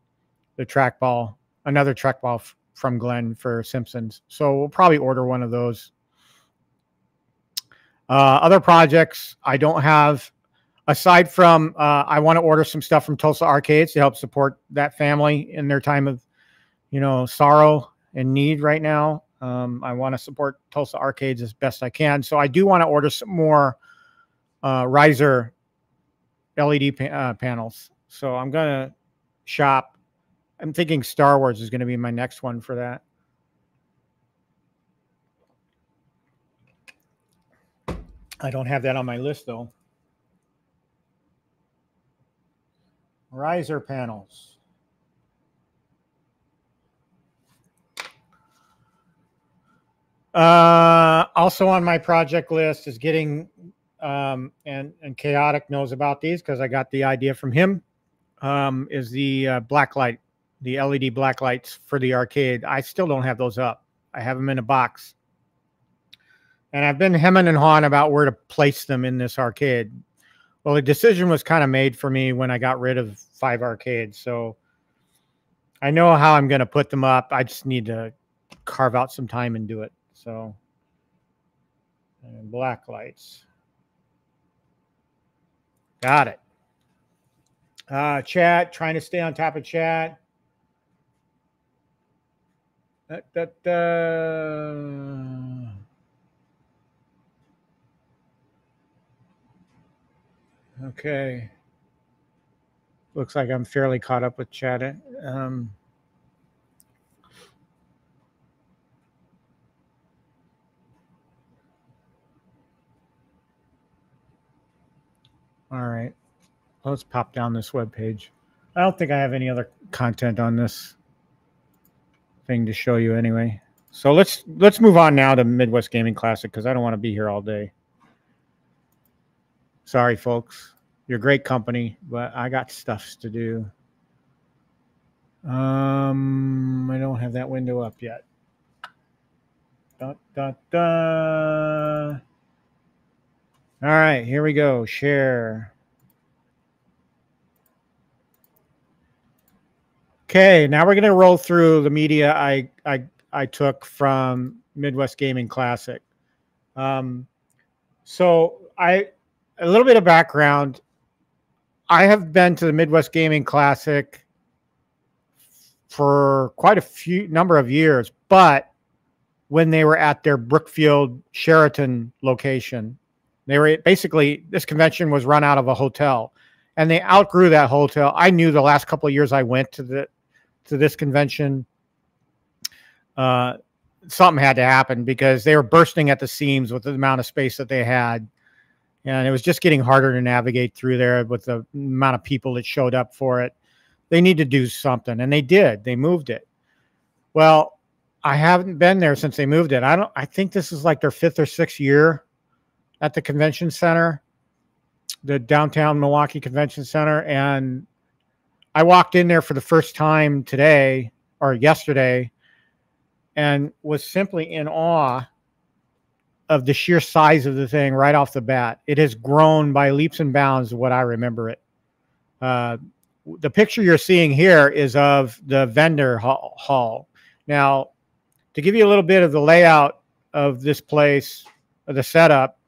the trackball, another trackball from Glenn for Simpsons. So we'll probably order one of those. Uh, other projects I don't have, aside from uh, I want to order some stuff from Tulsa Arcades to help support that family in their time of, you know, sorrow and need right now. Um, I want to support Tulsa Arcades as best I can. So I do want to order some more uh, riser LED pa uh, panels. So I'm going to shop. I'm thinking Star Wars is going to be my next one for that. I don't have that on my list though. Riser panels. Uh, also on my project list is getting, um, and and chaotic knows about these because I got the idea from him. Um, is the uh, black light, the LED black lights for the arcade? I still don't have those up. I have them in a box, and I've been hemming and hawing about where to place them in this arcade. Well, the decision was kind of made for me when I got rid of five arcades, so I know how I'm going to put them up. I just need to carve out some time and do it. So, and black lights. Got it. Uh, chat, trying to stay on top of chat. Da, da, da. Okay. Looks like I'm fairly caught up with chat. Um, All right. Let's pop down this web page. I don't think I have any other content on this thing to show you anyway. So let's let's move on now to Midwest Gaming Classic because I don't want to be here all day. Sorry, folks. You're a great company, but I got stuffs to do. Um, I don't have that window up yet. Dun, dun, dun. All right, here we go. Share. Okay, now we're going to roll through the media I I I took from Midwest Gaming Classic. Um, so I a little bit of background. I have been to the Midwest Gaming Classic for quite a few number of years, but when they were at their Brookfield Sheraton location, they were basically this convention was run out of a hotel, and they outgrew that hotel. I knew the last couple of years I went to the to this convention, uh, something had to happen because they were bursting at the seams with the amount of space that they had, and it was just getting harder to navigate through there with the amount of people that showed up for it. they need to do something, and they did. They moved it. Well, I haven't been there since they moved it. I don't. I think this is like their fifth or sixth year at the convention center, the downtown Milwaukee Convention Center, and I walked in there for the first time today or yesterday, and was simply in awe of the sheer size of the thing right off the bat. It has grown by leaps and bounds. What I remember it. Uh, the picture you're seeing here is of the vendor hall. Now, to give you a little bit of the layout of this place, of the setup,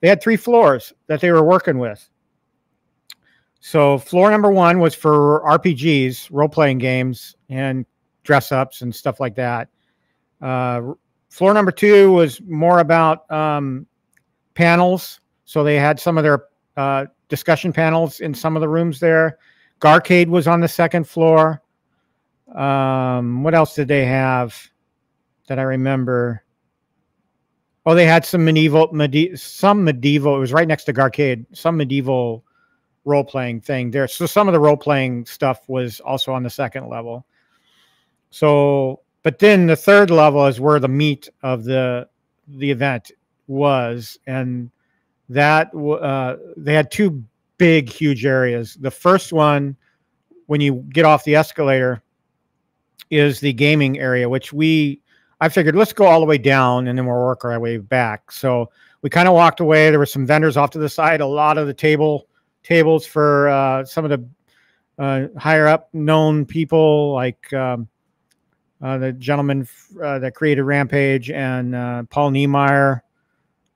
they had three floors that they were working with. So, floor number one was for RPGs, role playing games, and dress ups and stuff like that. Uh, floor number two was more about um, panels. So, they had some of their uh, discussion panels in some of the rooms there. Garcade was on the second floor. Um, what else did they have that I remember? Oh, they had some medieval, medi- some medieval. It was right next to Garcade. Some medieval role playing thing there. So some of the role playing stuff was also on the second level. So, but then the third level is where the meat of the the event was, and that uh, they had two big, huge areas. The first one, when you get off the escalator, is the gaming area, which we, I figured, let's go all the way down and then we'll work our way back. So we kind of walked away. There were some vendors off to the side, a lot of the table tables for uh, some of the uh, higher up known people like um, uh, the gentleman uh, that created Rampage and uh, Paul Niemeyer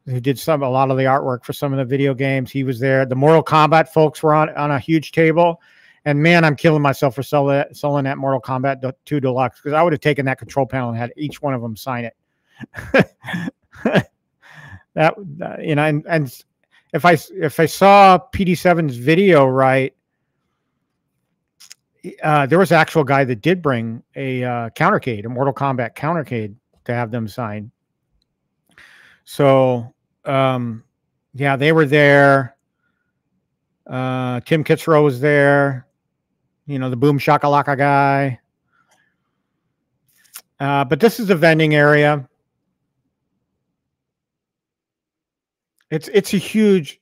who did some a lot of the artwork for some of the video games. He was there. The Mortal Kombat folks were on on a huge table, and man, I'm killing myself for selling that, selling that Mortal Kombat 2 Deluxe because I would have taken that control panel and had each one of them sign it. <laughs> that you know, and and if I if I saw PD7's video right. Uh, there was an actual guy that did bring a uh, countercade, a Mortal Kombat countercade, to have them sign. So um, yeah, they were there. Uh, Tim Kitzrow was there. You know, the Boom Shakalaka guy. Uh, but this is a vending area. It's it's a huge,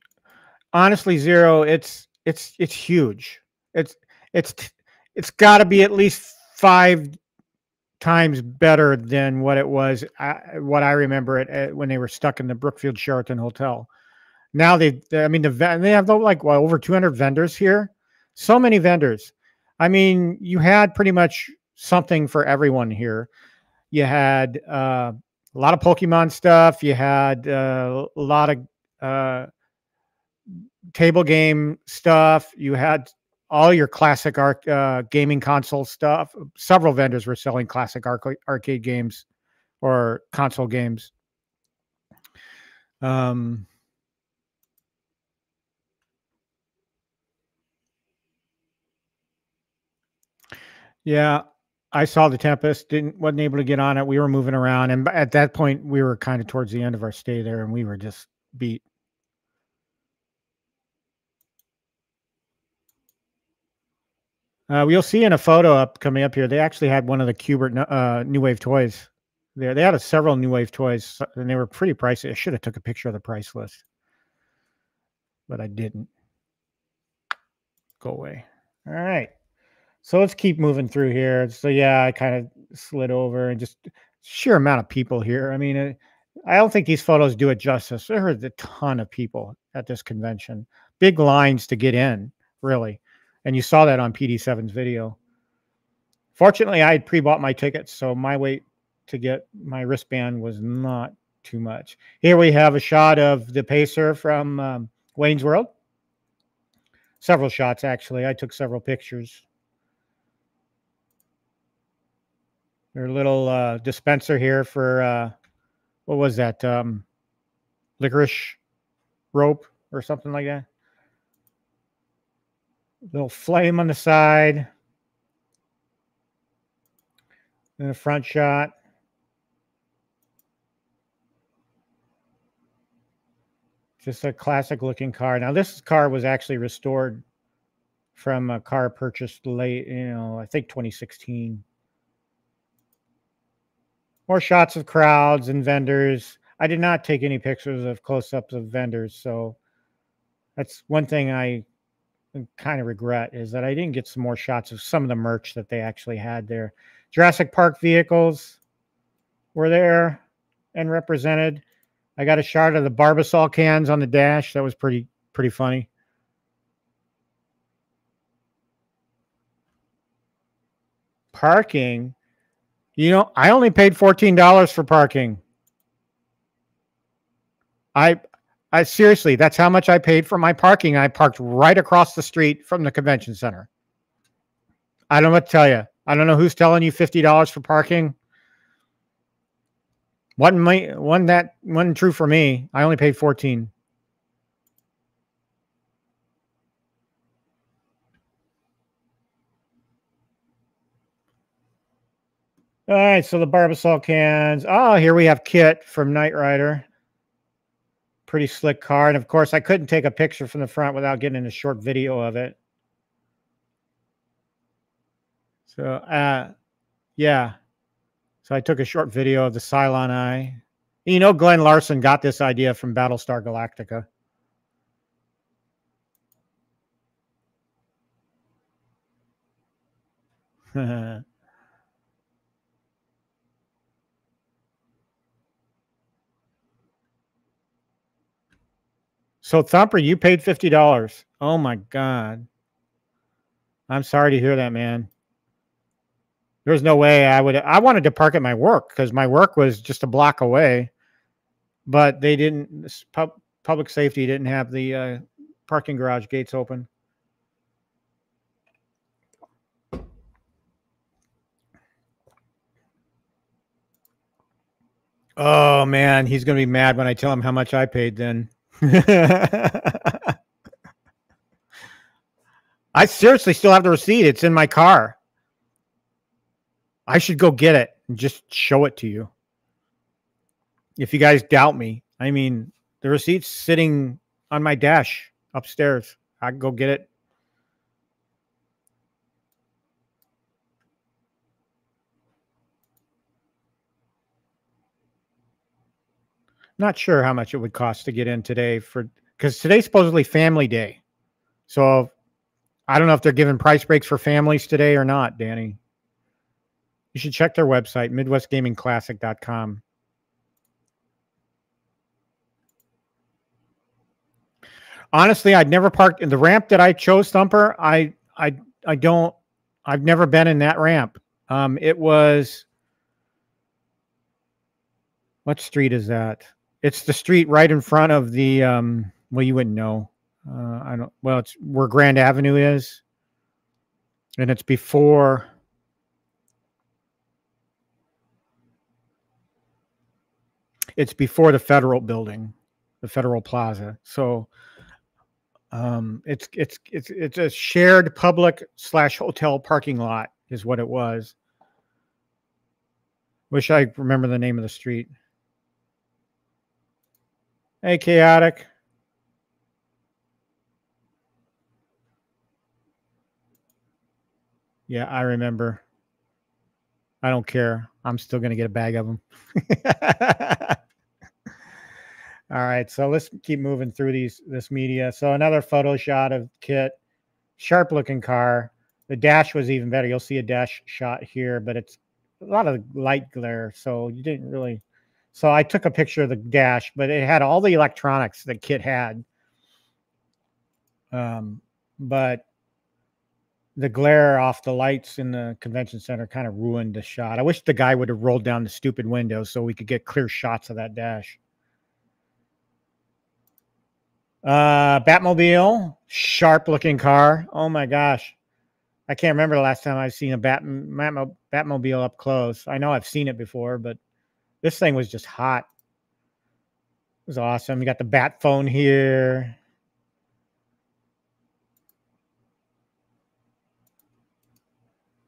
honestly, zero. It's it's it's huge. It's it's it's got to be at least five times better than what it was uh, what i remember it uh, when they were stuck in the brookfield sheraton hotel. Now they i mean the they have like well, over 200 vendors here? So many vendors. I mean you had pretty much something for everyone here. You had uh, a lot of pokemon stuff. You had uh, a lot of uh, table game stuff. You had all your classic arc, uh, gaming console stuff. Several vendors were selling classic arc- arcade games or console games. Um, yeah, I saw the Tempest. Didn't wasn't able to get on it. We were moving around, and at that point, we were kind of towards the end of our stay there, and we were just beat. Uh, you'll see in a photo up coming up here, they actually had one of the Q*bert uh, New Wave toys there. They had a, several New Wave toys, and they were pretty pricey. I should have took a picture of the price list, but I didn't. Go away. All right. So let's keep moving through here. So yeah, I kind of slid over and just sheer amount of people here. I mean, uh, I don't think these photos do it justice. There are a ton of people at this convention. Big lines to get in, really. And you saw that on PD7's video. Fortunately, I had pre-bought my tickets, so my wait to get my wristband was not too much. Here we have a shot of the pacer from um, Wayne's World. Several shots, actually. I took several pictures. Their little uh, dispenser here for, uh, what was that? Um, licorice rope or something like that. Little flame on the side. And a front shot. Just a classic looking car. Now, this car was actually restored from a car purchased late, you know, I think 2016. More shots of crowds and vendors. I did not take any pictures of close ups of vendors. So that's one thing I kind of regret is that I didn't get some more shots of some of the merch that they actually had there. Jurassic Park vehicles were there and represented. I got a shot of the Barbasol cans on the dash. That was pretty pretty funny. Parking. You know, I only paid $14 for parking. I I seriously, that's how much I paid for my parking. I parked right across the street from the convention center. I don't know what to tell you. I don't know who's telling you $50 for parking. Wasn't my one that wasn't true for me. I only paid 14. All right, so the Barbasol cans. Oh, here we have KITT from Knight Rider pretty slick car. And of course, I couldn't take a picture from the front without getting a short video of it. So, uh, yeah. So I took a short video of the Cylon Eye. You know, Glen Larson got this idea from Battlestar Galactica. <laughs> So Thumper, you paid fifty dollars. Oh my god. I'm sorry to hear that, man. There's no way I would. I wanted to park at my work because my work was just a block away, but they didn't. Pub, public safety didn't have the uh, parking garage gates open. Oh man, he's gonna be mad when I tell him how much I paid then. <laughs> I seriously still have the receipt. It's in my car. I should go get it and just show it to you. If you guys doubt me, I mean, the receipt's sitting on my dash upstairs. I can go get it. Not sure how much it would cost to get in today for because today's supposedly family day. So I don't know if they're giving price breaks for families today or not, Danny. You should check their website, MidwestGamingClassic.com. Honestly, I'd never parked in the ramp that I chose, Thumper. I I I don't I've never been in that ramp. Um, it was what street is that? It's the street right in front of the. Um, well, you wouldn't know. Uh, I don't. Well, it's where Grand Avenue is, and it's before. It's before the federal building, the federal plaza. So, um, it's it's it's it's a shared public slash hotel parking lot is what it was. Wish I remember the name of the street. Hey, chaotic. Yeah, I remember. I don't care. I'm still going to get a bag of them. <laughs> All right, so let's keep moving through these this media. So another photo shot of KITT, sharp looking car. The dash was even better. You'll see a dash shot here, but it's a lot of light glare, so you didn't really so I took a picture of the dash, but it had all the electronics that KITT had. Um, but the glare off the lights in the convention center kind of ruined the shot. I wish the guy would have rolled down the stupid window so we could get clear shots of that dash. Uh, Batmobile, sharp looking car. Oh my gosh. I can't remember the last time I've seen a Bat, Batmobile up close. I know I've seen it before, but this thing was just hot. It was awesome. You got the bat phone here.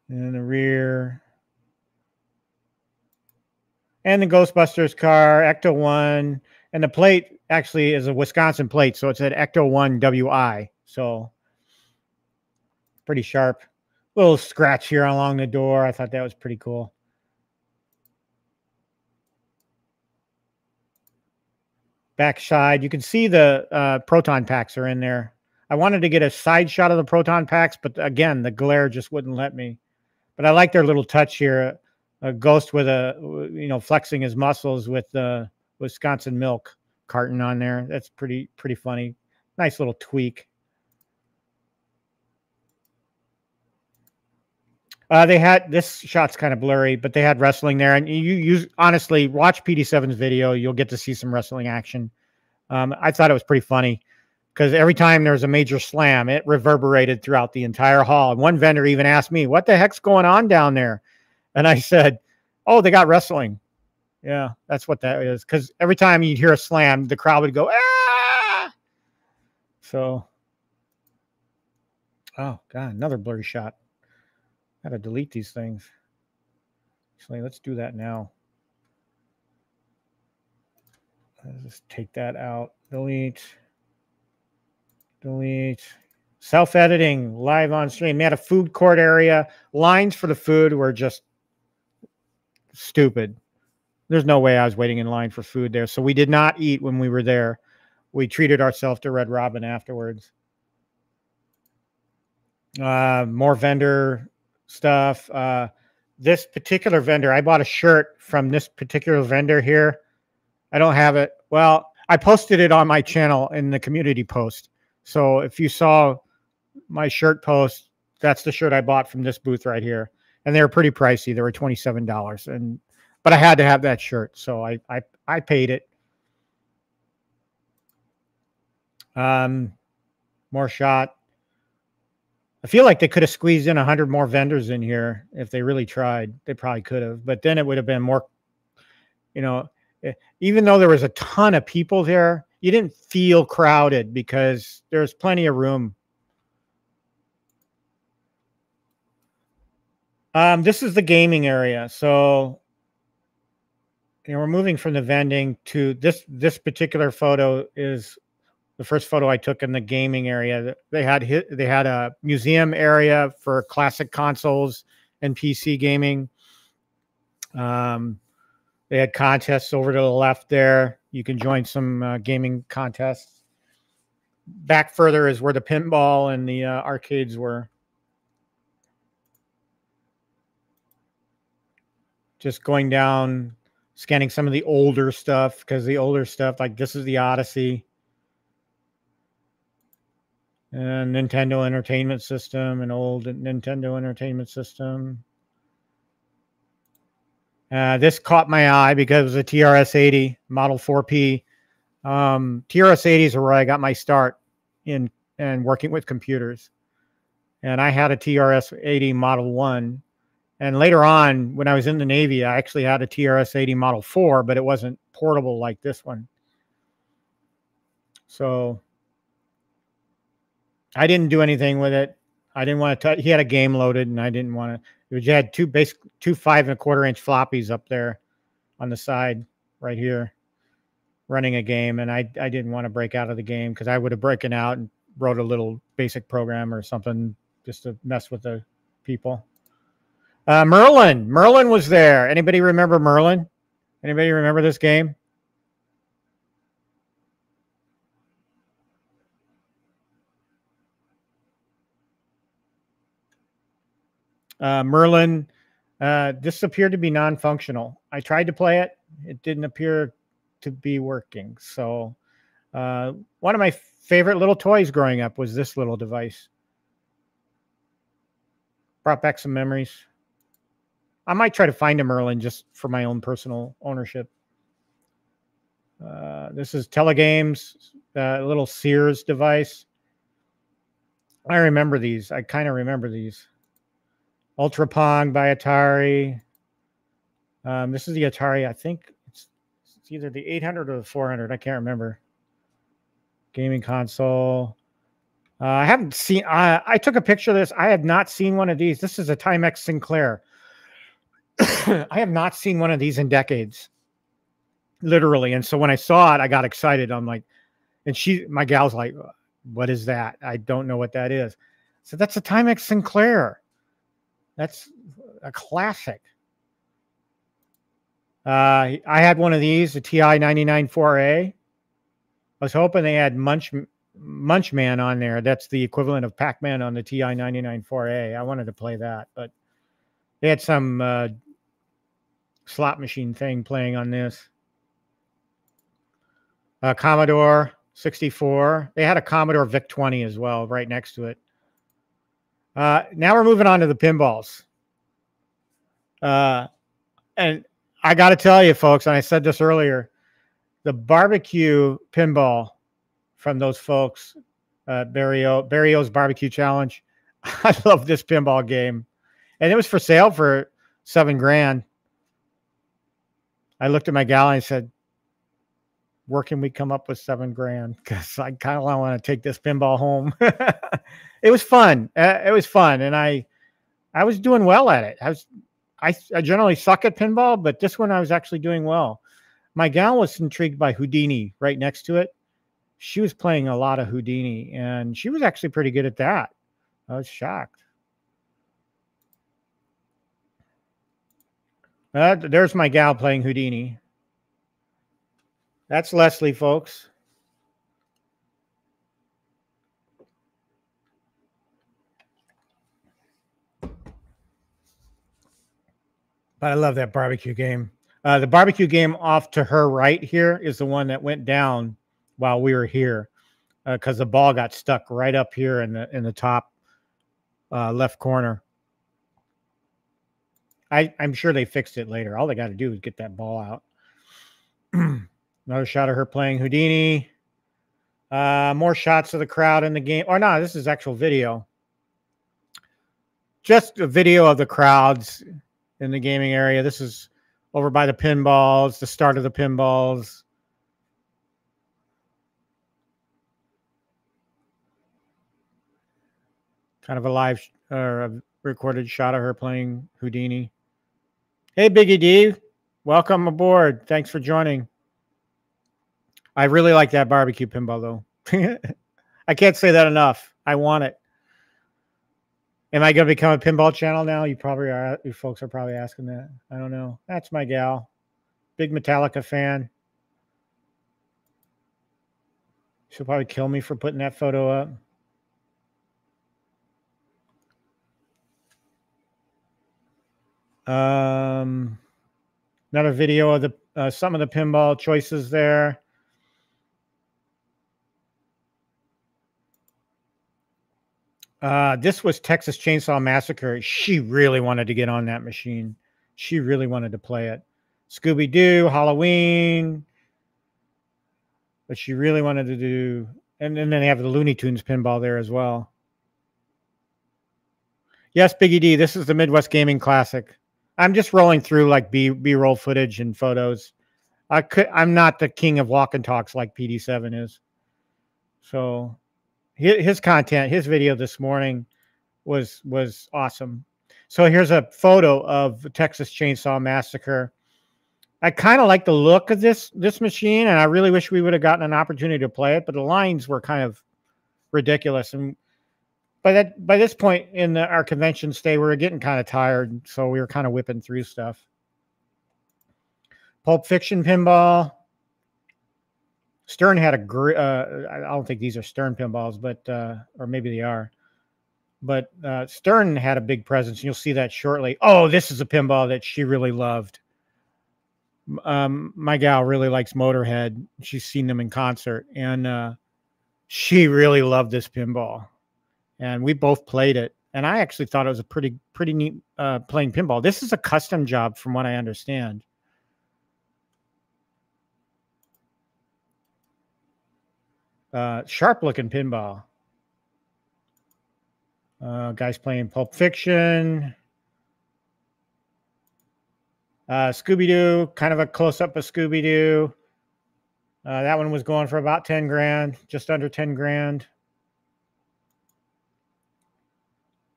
In the rear. And the Ghostbusters car, Ecto 1. And the plate actually is a Wisconsin plate. So it said Ecto 1 WI. So pretty sharp. Little scratch here along the door. I thought that was pretty cool. Backside, you can see the uh, proton packs are in there. I wanted to get a side shot of the proton packs, but again, the glare just wouldn't let me. But I like their little touch here. A ghost with a, you know, flexing his muscles with the Wisconsin milk carton on there. That's pretty, pretty funny. Nice little tweak. Uh, they had this shot's kind of blurry, but they had wrestling there, and you use honestly watch PD7's video. You'll get to see some wrestling action. Um, I thought it was pretty funny because every time there was a major slam, it reverberated throughout the entire hall. And one vendor even asked me, "What the heck's going on down there?" And I said, "Oh, they got wrestling." Yeah, that's what that is. Because every time you'd hear a slam, the crowd would go ah. So, oh god, another blurry shot. Got to delete these things. Actually, let's do that now. Let's just take that out. Delete. Delete. Self editing live on stream. We had a food court area. Lines for the food were just stupid. There's no way I was waiting in line for food there. So we did not eat when we were there. We treated ourselves to Red Robin afterwards. Uh, more vendor stuff. Uh, this particular vendor, I bought a shirt from this particular vendor here. I don't have it. Well, I posted it on my channel in the community post. So if you saw my shirt post, that's the shirt I bought from this booth right here. And they were pretty pricey. They were $27. And but I had to have that shirt. So I I, I paid it. Um more shot. I feel like they could have squeezed in a hundred more vendors in here if they really tried. They probably could have, but then it would have been more. You know, even though there was a ton of people there, you didn't feel crowded because there's plenty of room. Um, this is the gaming area, so you know, we're moving from the vending to this. This particular photo is the first photo I took in the gaming area. They had they had a museum area for classic consoles and PC gaming. Um, they had contests over to the left there. You can join some uh, gaming contests. Back further is where the pinball and the uh, arcades were. Just going down, scanning some of the older stuff because the older stuff, like this is the Odyssey and Nintendo Entertainment System, an old Nintendo Entertainment System. Uh, this caught my eye because it was a TRS-80 Model 4P. Um, TRS-80s are where I got my start in and working with computers. And I had a TRS-80 Model 1. And later on, when I was in the Navy, I actually had a TRS-80 Model 4, but it wasn't portable like this one. So I didn't do anything with it. I didn't want to touch. He had a game loaded, and I didn't want to. You had two basic two five and a quarter inch floppies up there on the side right here, running a game, and I I didn't want to break out of the game because I would have broken out and wrote a little basic program or something just to mess with the people. Uh, Merlin, Merlin was there. Anybody remember Merlin? Anybody remember this game? Uh, Merlin, uh, this appeared to be non-functional. I tried to play it; it didn't appear to be working. So, uh, one of my favorite little toys growing up was this little device. Brought back some memories. I might try to find a Merlin just for my own personal ownership. Uh, this is Telegames, a uh, little Sears device. I remember these. I kind of remember these. Ultra Pong by Atari. Um, this is the Atari. I think it's, it's either the 800 or the 400. I can't remember. Gaming console. Uh, I haven't seen. Uh, I took a picture of this. I have not seen one of these. This is a Timex Sinclair. <coughs> I have not seen one of these in decades, literally. And so when I saw it, I got excited. I'm like, and she, my gal's like, "What is that? I don't know what that is." So that's a Timex Sinclair. That's a classic. Uh, I had one of these, the TI 99 4A. I was hoping they had Munch Munchman on there. That's the equivalent of Pac-Man on the TI 99 4A. I wanted to play that, but they had some uh, slot machine thing playing on this. Uh, Commodore 64. They had a Commodore VIC 20 as well, right next to it. Uh, now we're moving on to the pinballs. Uh, and I got to tell you, folks, and I said this earlier, the barbecue pinball from those folks, uh, Barry O Barry O's Barbecue Challenge. <laughs> I love this pinball game, and it was for sale for seven grand. I looked at my gal and I said, "Where can we come up with seven grand? <laughs> Because I kind of want to take this pinball home." <laughs> it was fun. Uh, it was fun, and I, I was doing well at it. I was, I, I generally suck at pinball, but this one I was actually doing well. My gal was intrigued by Houdini right next to it, she was playing a lot of Houdini, and she was actually pretty good at that. I was shocked. Uh, there's my gal playing Houdini. That's Leslie, folks. But I love that barbecue game. Uh, the barbecue game off to her right here is the one that went down while we were here because uh, the ball got stuck right up here in the in the top uh, left corner. I, I'm sure they fixed it later. All they got to do is get that ball out. <clears throat> Another shot of her playing Houdini. Uh, more shots of the crowd in the game. Or no, this is actual video. Just a video of the crowds in the gaming area. This is over by the pinballs, the start of the pinballs. kind of a live or a recorded shot of her playing Houdini. Hey, Biggie D, welcome aboard. Thanks for joining. I really like that barbecue pinball, though. <laughs> I can't say that enough. I want it. Am I going to become a pinball channel now? You probably are. You folks are probably asking that. I don't know. That's my gal. Big Metallica fan. She'll probably kill me for putting that photo up. Um, another video of the uh, some of the pinball choices there. Uh, this was Texas Chainsaw Massacre. She really wanted to get on that machine. She really wanted to play it. Scooby Doo, Halloween. But she really wanted to do, and, and then they have the Looney Tunes pinball there as well. Yes, Biggie D, this is the Midwest Gaming Classic. I'm just rolling through like B B roll footage and photos. I could I'm not the king of walk and talks like PD7 is. So his, content, his video this morning was was awesome. So here's a photo of the Texas Chainsaw Massacre. I kind of like the look of this this machine, and I really wish we would have gotten an opportunity to play it, but the lines were kind of ridiculous. And by that by this point in the, our convention stay, we were getting kind of tired, so we were kind of whipping through stuff. Pulp Fiction pinball. Stern had a great. Uh, I don't think these are Stern pinballs, but uh, or maybe they are. But uh, Stern had a big presence, and you'll see that shortly. Oh, this is a pinball that she really loved. Um, my gal really likes Motorhead. She's seen them in concert, and uh, she really loved this pinball and we both played it. And I actually thought it was a pretty pretty neat uh, playing pinball. This is a custom job, from what I understand. Uh, sharp looking pinball. Uh, guys playing Pulp Fiction. Uh, Scooby Doo, kind of a close up of Scooby Doo. Uh, that one was going for about 10 grand, just under 10 grand.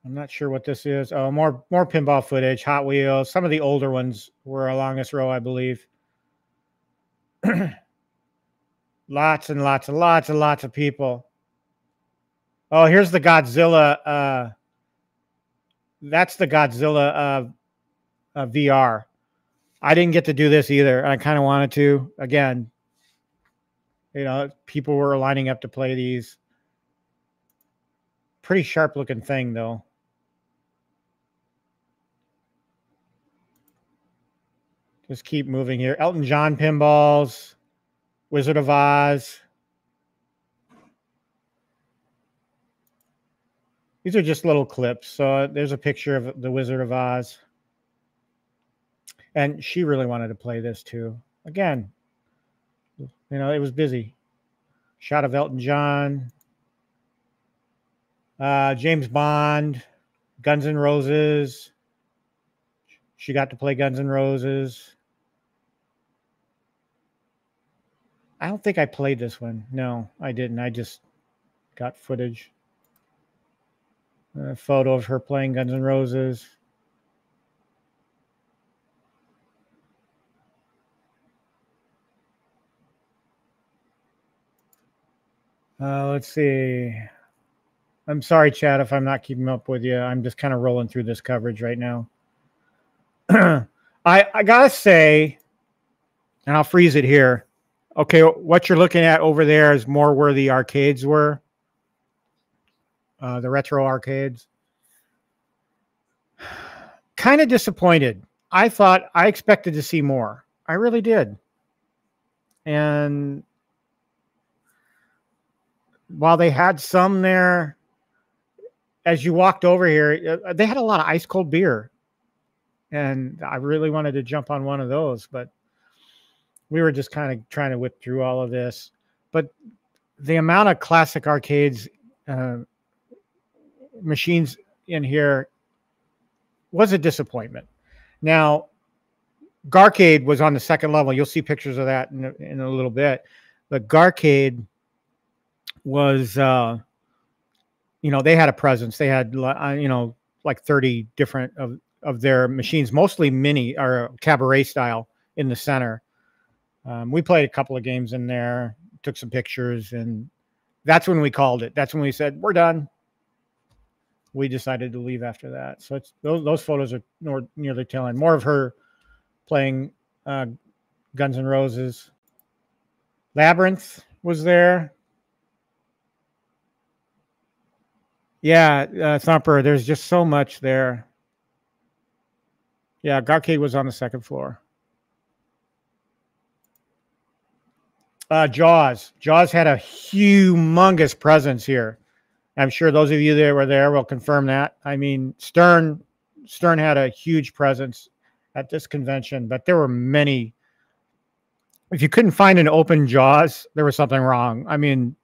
I'm not sure what this is. Oh, more more pinball footage, Hot Wheels. Some of the older ones were along this row, I believe. <clears throat> lots and lots and lots and lots of people. Oh, here's the Godzilla. Uh, that's the Godzilla uh, uh, VR. I didn't get to do this either. I kind of wanted to. Again, you know, people were lining up to play these. Pretty sharp looking thing, though. Just keep moving here. Elton John pinballs, Wizard of Oz. These are just little clips. So there's a picture of the Wizard of Oz. And she really wanted to play this too. Again, you know, it was busy. Shot of Elton John, uh, James Bond, Guns N' Roses. She got to play Guns N' Roses. I don't think I played this one. No, I didn't. I just got footage. A photo of her playing Guns N' Roses. Uh, let's see. I'm sorry, Chad, if I'm not keeping up with you. I'm just kind of rolling through this coverage right now. <clears throat> I I gotta say, and I'll freeze it here. Okay, what you're looking at over there is more where the arcades were, uh, the retro arcades. <sighs> Kind of disappointed. I thought I expected to see more. I really did. And while they had some there, as you walked over here, uh, they had a lot of ice cold beer. And I really wanted to jump on one of those, but we were just kind of trying to whip through all of this. But the amount of classic arcades uh, machines in here was a disappointment. Now, Garcade was on the second level. You'll see pictures of that in, in a little bit. But Garcade was uh you know they had a presence they had uh, you know like 30 different of of their machines mostly mini or cabaret style in the center um, we played a couple of games in there took some pictures and that's when we called it that's when we said we're done we decided to leave after that so it's those, those photos are near, near the tail end more of her playing uh, guns N' roses labyrinth was there Yeah, uh, Thumper. There's just so much there. Yeah, Garcade was on the second floor. Uh, Jaws. Jaws had a humongous presence here. I'm sure those of you that were there will confirm that. I mean, Stern Stern had a huge presence at this convention, but there were many. If you couldn't find an open Jaws, there was something wrong. I mean,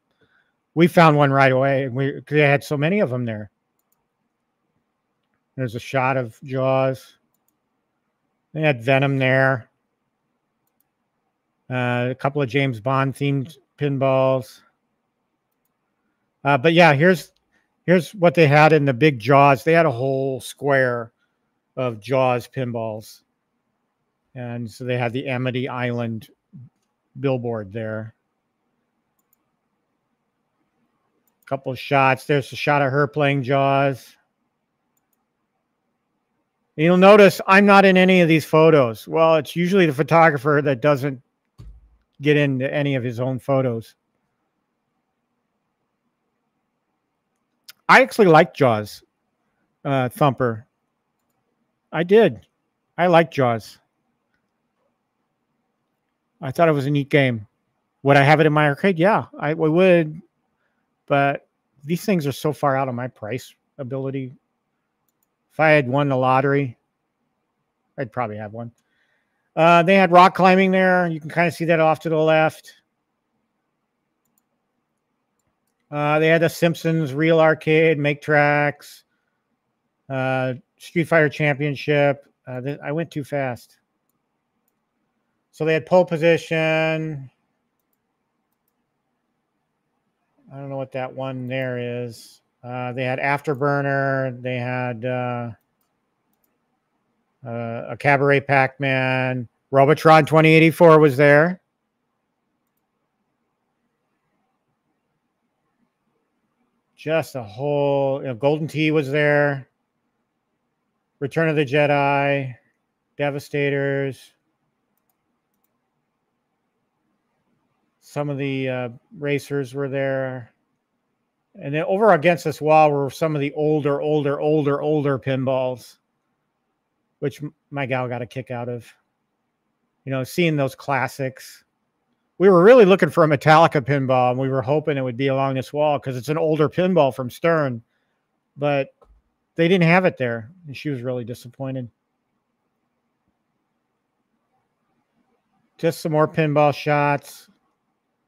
we found one right away. We they had so many of them there. There's a shot of Jaws. They had Venom there. Uh, a couple of James Bond themed pinballs. Uh, but yeah, here's here's what they had in the big Jaws. They had a whole square of Jaws pinballs, and so they had the Amity Island billboard there. A couple shots. There's a shot of her playing Jaws. You'll notice I'm not in any of these photos. Well, it's usually the photographer that doesn't get into any of his own photos. I actually like Jaws, uh, Thumper. I did. I like Jaws. I thought it was a neat game. Would I have it in my arcade? Yeah, I would but these things are so far out of my price ability. If I had won the lottery, I'd probably have one. Uh, they had rock climbing there. You can kind of see that off to the left. Uh, they had the Simpsons Real Arcade, Make Tracks, uh, Street Fighter Championship. Uh, I went too fast. So they had pole position, I don't know what that one there is. Uh, they had Afterburner. They had uh, a Cabaret Pac Man. Robotron 2084 was there. just a whole you know, Golden Tee was there. Return of the Jedi, Devastators. Some of the uh, racers were there. And then over against this wall were some of the older, older, older, older pinballs, which my gal got a kick out of. You know, seeing those classics. We were really looking for a Metallica pinball, and we were hoping it would be along this wall because it's an older pinball from Stern, but they didn't have it there, and she was really disappointed. Just some more pinball shots.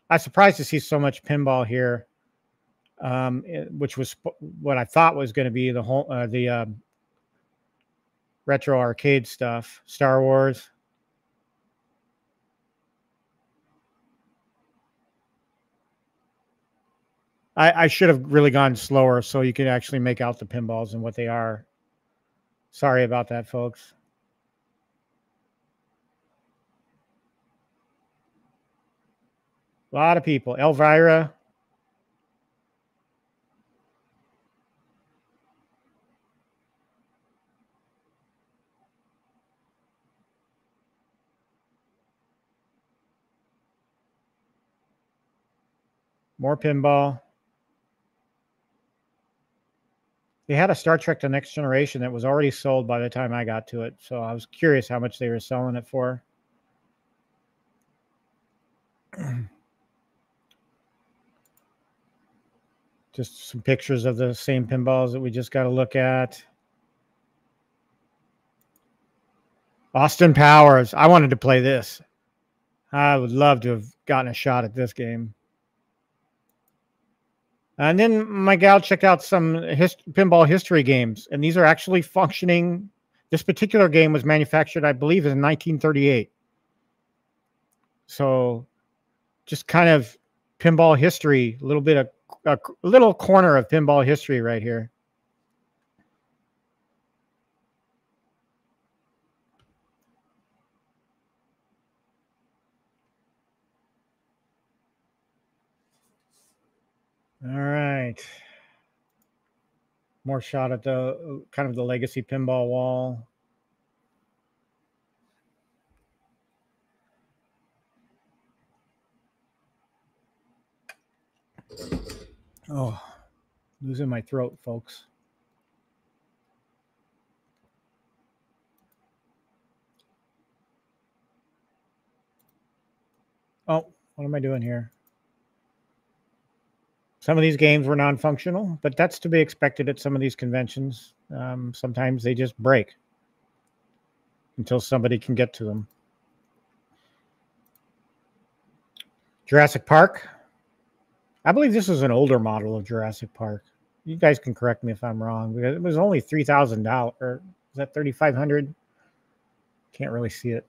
I'm surprised to see so much pinball here um, eh, which was what I thought was going to be the whole uh, the uh, retro arcade stuff, Star Wars. I, I should have really gone slower so you could actually make out the pinballs and what they are. Sorry about that, folks. A lot of people. Elvira, More pinball. They had a Star Trek The Next Generation that was already sold by the time I got to it. So I was curious how much they were selling it for. <clears throat> just some pictures of the same pinballs that we just got to look at. Austin Powers. I wanted to play this. I would love to have gotten a shot at this game. And then my gal checked out some hist- pinball history games, and these are actually functioning. This particular game was manufactured, I believe, in 1938. So, just kind of pinball history, a little bit of a little corner of pinball history right here. All right. More shot at the uh, kind of the legacy pinball wall. Oh, losing my throat, folks. Oh, what am I doing here? Some of these games were non-functional, but that's to be expected at some of these conventions. Um, sometimes they just break until somebody can get to them. Jurassic Park. I believe this is an older model of Jurassic Park. You guys can correct me if I'm wrong because it was only three thousand dollars. Or is that thirty five hundred? Can't really see it.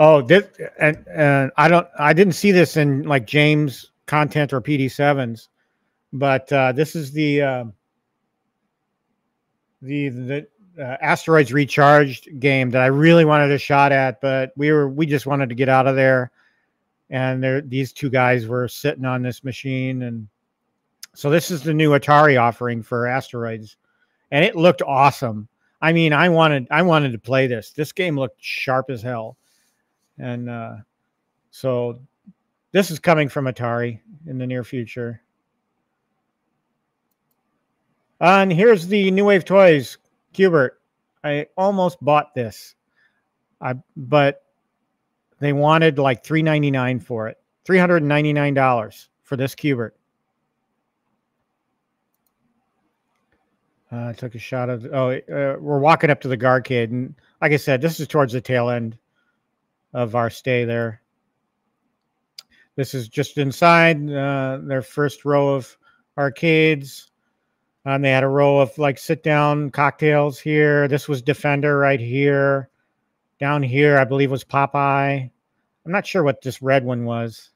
Oh, this and and I don't I didn't see this in like James content or PD sevens, but uh, this is the uh, the the uh, asteroids recharged game that I really wanted a shot at, but we were we just wanted to get out of there, and there these two guys were sitting on this machine, and so this is the new Atari offering for asteroids, and it looked awesome. I mean, I wanted I wanted to play this. This game looked sharp as hell and uh, so this is coming from Atari in the near future. and here's the New Wave Toys Q*bert. I almost bought this, I but they wanted like three ninety nine for it, three hundred and ninety nine dollars for this Q*bert. Uh, I took a shot of. Oh, uh, we're walking up to the Garcade, and like I said, this is towards the tail end of our stay there. This is just inside uh, their first row of arcades. And they had a row of like sit down cocktails here. This was Defender right here. Down here, I believe, was Popeye. I'm not sure what this red one was.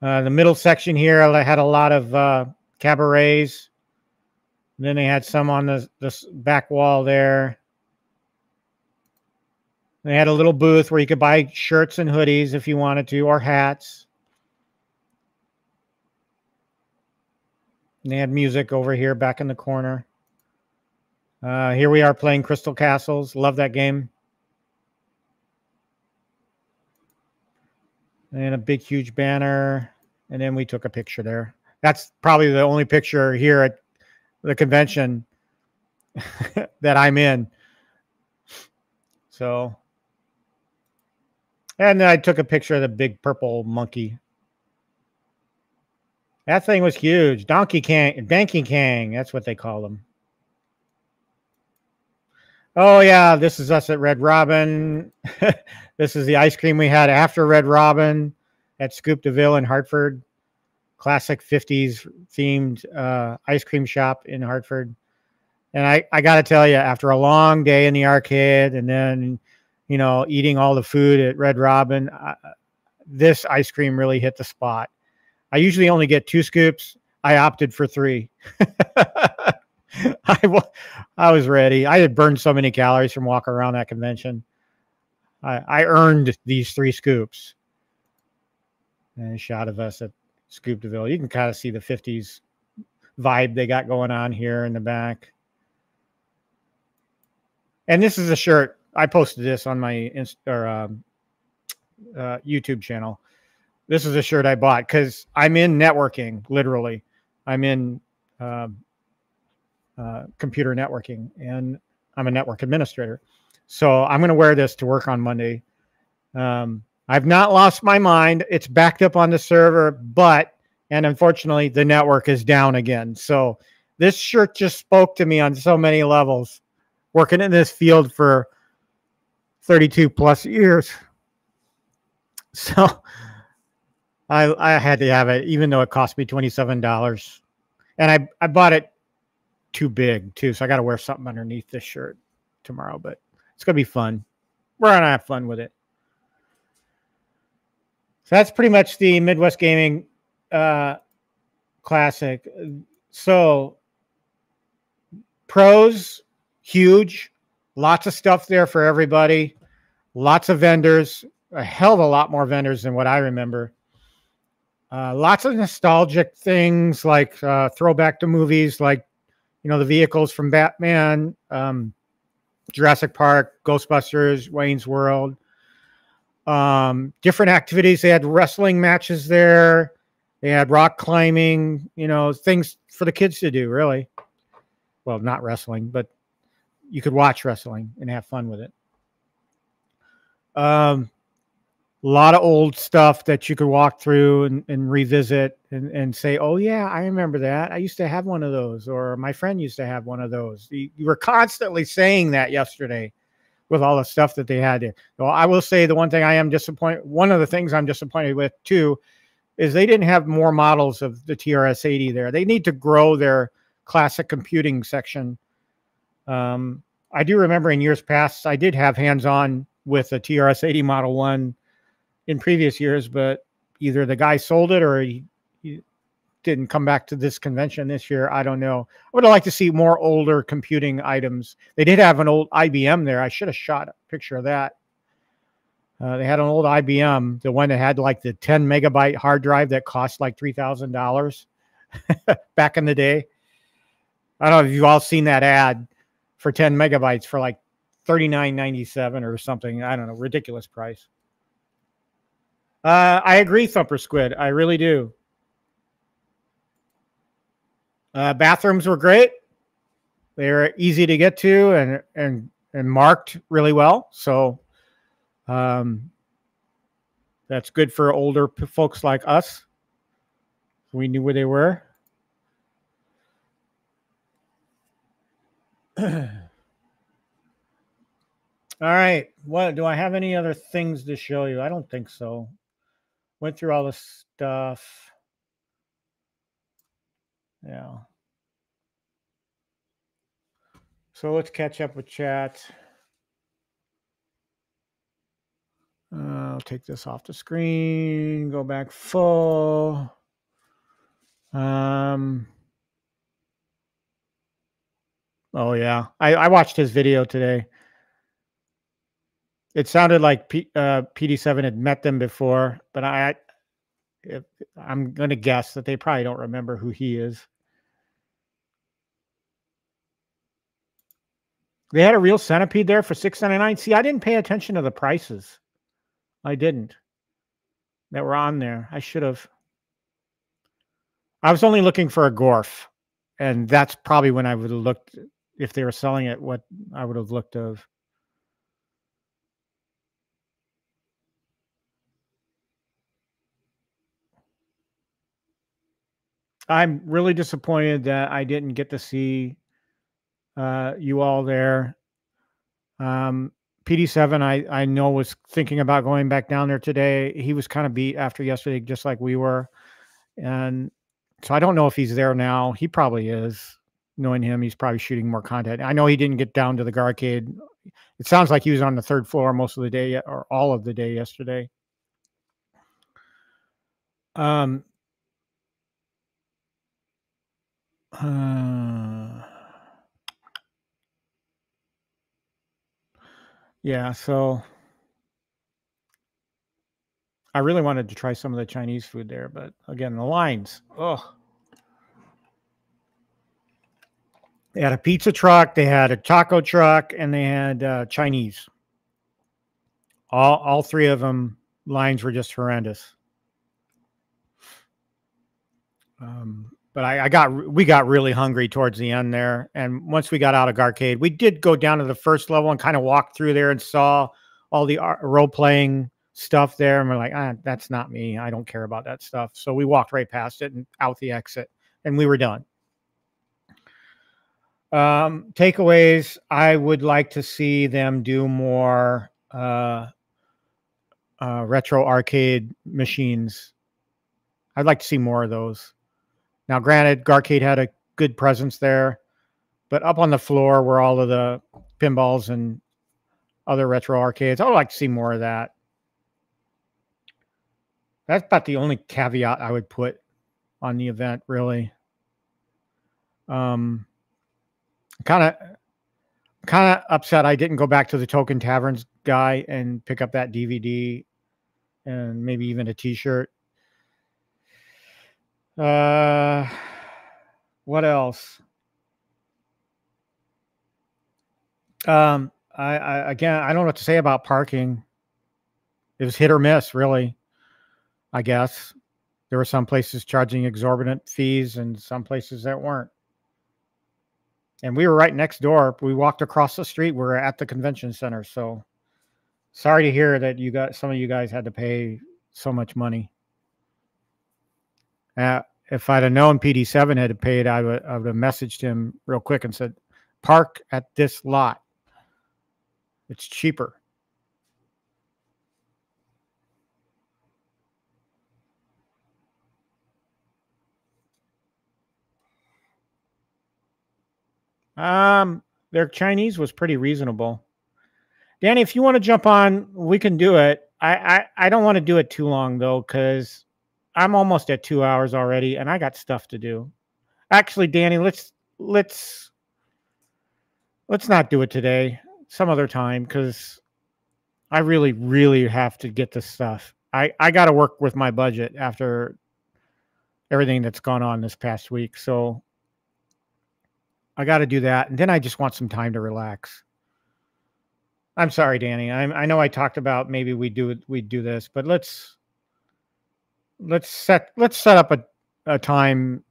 Uh, the middle section here had a lot of uh, cabarets. And then they had some on the, the back wall there. They had a little booth where you could buy shirts and hoodies if you wanted to, or hats. And they had music over here back in the corner. Uh, here we are playing Crystal Castles. Love that game. And a big, huge banner. And then we took a picture there. That's probably the only picture here at the convention <laughs> that I'm in. So and then I took a picture of the big purple monkey. That thing was huge. Donkey Kong, Donkey Kong, that's what they call them. Oh yeah, this is us at Red Robin. <laughs> this is the ice cream we had after Red Robin at Scoop DeVille in Hartford. Classic 50s themed uh, ice cream shop in Hartford. And I, I got to tell you, after a long day in the arcade and then, you know, eating all the food at Red Robin, I, this ice cream really hit the spot. I usually only get two scoops. I opted for three. <laughs> I, I was ready. I had burned so many calories from walking around that convention. I, I earned these three scoops. And a shot of us at Scoop DeVille. You can kind of see the 50s vibe they got going on here in the back. And this is a shirt. I posted this on my Inst- or um, uh, YouTube channel. This is a shirt I bought because I'm in networking, literally. I'm in um, uh, computer networking, and I'm a network administrator. So I'm going to wear this to work on Monday. Um, I've not lost my mind. It's backed up on the server, but and unfortunately the network is down again. So this shirt just spoke to me on so many levels. Working in this field for 32 plus years. <laughs> So I I had to have it, even though it cost me $27. And I, I bought it too big too. So I got to wear something underneath this shirt tomorrow, but it's going to be fun. We're going to have fun with it. So that's pretty much the Midwest Gaming uh, Classic. So pros, huge, lots of stuff there for everybody, lots of vendors, a hell of a lot more vendors than what I remember. Uh, lots of nostalgic things like uh, throwback to movies like you know the vehicles from Batman, um, Jurassic Park, Ghostbusters, Wayne's World. Um, different activities. They had wrestling matches there. They had rock climbing. You know things for the kids to do. Really, well, not wrestling, but you could watch wrestling and have fun with it. Um, a lot of old stuff that you could walk through and, and revisit and, and say, oh, yeah, I remember that. I used to have one of those, or my friend used to have one of those. You, you were constantly saying that yesterday with all the stuff that they had there. Well, I will say the one thing I am disappointed, one of the things I'm disappointed with too, is they didn't have more models of the TRS 80 there. They need to grow their classic computing section. Um, I do remember in years past, I did have hands on with a TRS 80 Model 1 in previous years, but either the guy sold it or he, he didn't come back to this convention this year. I don't know. I would like to see more older computing items. They did have an old IBM there. I should have shot a picture of that. Uh, they had an old IBM, the one that had like the 10 megabyte hard drive that cost like $3,000 <laughs> back in the day. I don't know if you've all seen that ad for 10 megabytes for like 39.97 or something. I don't know, ridiculous price. Uh, I agree, Thumper Squid. I really do. Uh, bathrooms were great. They were easy to get to and and and marked really well. So um, that's good for older folks like us. We knew where they were. All right. What do I have any other things to show you? I don't think so went through all the stuff. Yeah. So let's catch up with chat. Uh, I'll take this off the screen, go back full. Um, Oh yeah, I, I watched his video today. It sounded like P, uh, PD7 had met them before, but I I'm going to guess that they probably don't remember who he is. They had a real centipede there for six ninety nine. See, I didn't pay attention to the prices. I didn't. That were on there. I should have. I was only looking for a Gorf, and that's probably when I would have looked if they were selling it. What I would have looked of. I'm really disappointed that I didn't get to see uh, you all there. Um, PD7, I, I know was thinking about going back down there today. He was kind of beat after yesterday, just like we were. And so I don't know if he's there now. He probably is. Knowing him, he's probably shooting more content. I know he didn't get down to the Garcade. It sounds like he was on the third floor most of the day or all of the day yesterday. Um, uh, <sighs> yeah, so I really wanted to try some of the Chinese food there, but again, the lines. Oh. They had a pizza truck, they had a taco truck, and they had uh, Chinese. All all three of them lines were just horrendous. Um, but I, I, got we got really hungry towards the end there, and once we got out of Garcade, we did go down to the first level and kind of walk through there and saw all the role playing stuff there, and we're like, ah, that's not me. I don't care about that stuff. So we walked right past it and out the exit, and we were done. Um, takeaways: I would like to see them do more uh, uh, retro arcade machines. I'd like to see more of those. Now, granted, Garcade had a good presence there, but up on the floor were all of the pinballs and other retro arcades. I would like to see more of that. That's about the only caveat I would put on the event, really. Um, kind of, kind of upset I didn't go back to the Token Taverns guy and pick up that DVD and maybe even a T-shirt. Uh, what else? Um, I, I again, I don't know what to say about parking. It was hit or miss, really. I guess there were some places charging exorbitant fees and some places that weren't. And we were right next door. We walked across the street. We are at the convention center. So sorry to hear that you got some of you guys had to pay so much money. Uh, if I'd have known PD7 had paid, I would, I would have messaged him real quick and said, park at this lot. It's cheaper. Um, their Chinese was pretty reasonable. Danny, if you want to jump on, we can do it. I I, I don't want to do it too long though, because I'm almost at two hours already, and I got stuff to do. Actually, Danny, let's let's let's not do it today. Some other time, because I really, really have to get this stuff. I I got to work with my budget after everything that's gone on this past week. So I got to do that, and then I just want some time to relax. I'm sorry, Danny. I I know I talked about maybe we do we do this, but let's let's set let's set up a, a time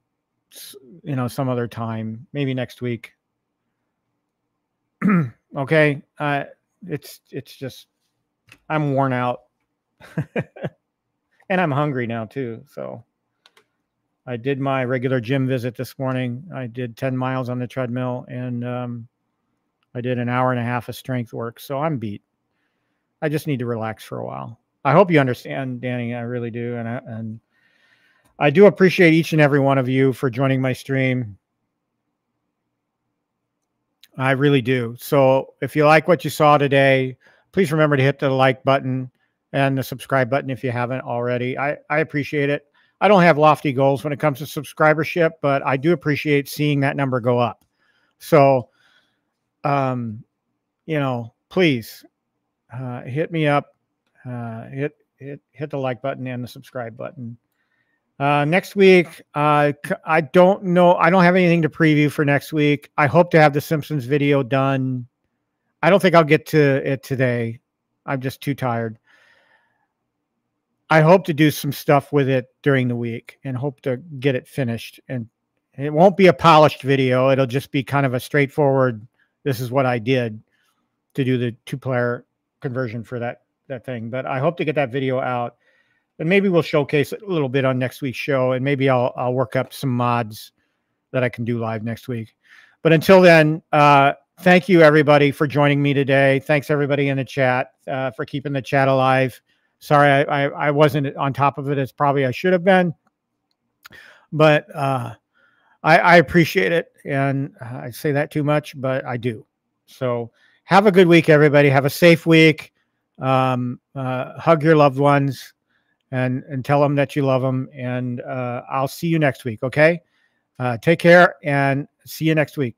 you know some other time maybe next week <clears throat> okay uh it's it's just i'm worn out <laughs> and i'm hungry now too so i did my regular gym visit this morning i did 10 miles on the treadmill and um, i did an hour and a half of strength work so i'm beat i just need to relax for a while I hope you understand, Danny. I really do, and I, and I do appreciate each and every one of you for joining my stream. I really do. So if you like what you saw today, please remember to hit the like button and the subscribe button if you haven't already. I, I appreciate it. I don't have lofty goals when it comes to subscribership, but I do appreciate seeing that number go up. So, um, you know, please uh, hit me up uh, hit hit hit the like button and the subscribe button. Uh, next week, uh, I don't know. I don't have anything to preview for next week. I hope to have the Simpsons video done I don't think I'll get to it today. I'm just too tired. I hope to do some stuff with it during the week and hope to get it finished. And it won't be a polished video. It'll just be kind of a straightforward. This is what I did to do the two player conversion for that that thing. But I hope to get that video out, and maybe we'll showcase it a little bit on next week's show, and maybe I'll I'll work up some mods that I can do live next week. But until then, uh, thank you everybody for joining me today. Thanks everybody in the chat uh, for keeping the chat alive. Sorry, I, I, I wasn't on top of it as probably I should have been, but uh, I, I appreciate it, and I say that too much, but I do. So have a good week, everybody. Have a safe week. Um, uh, hug your loved ones and and tell them that you love them. And uh, I'll see you next week. Okay. Uh, take care and see you next week.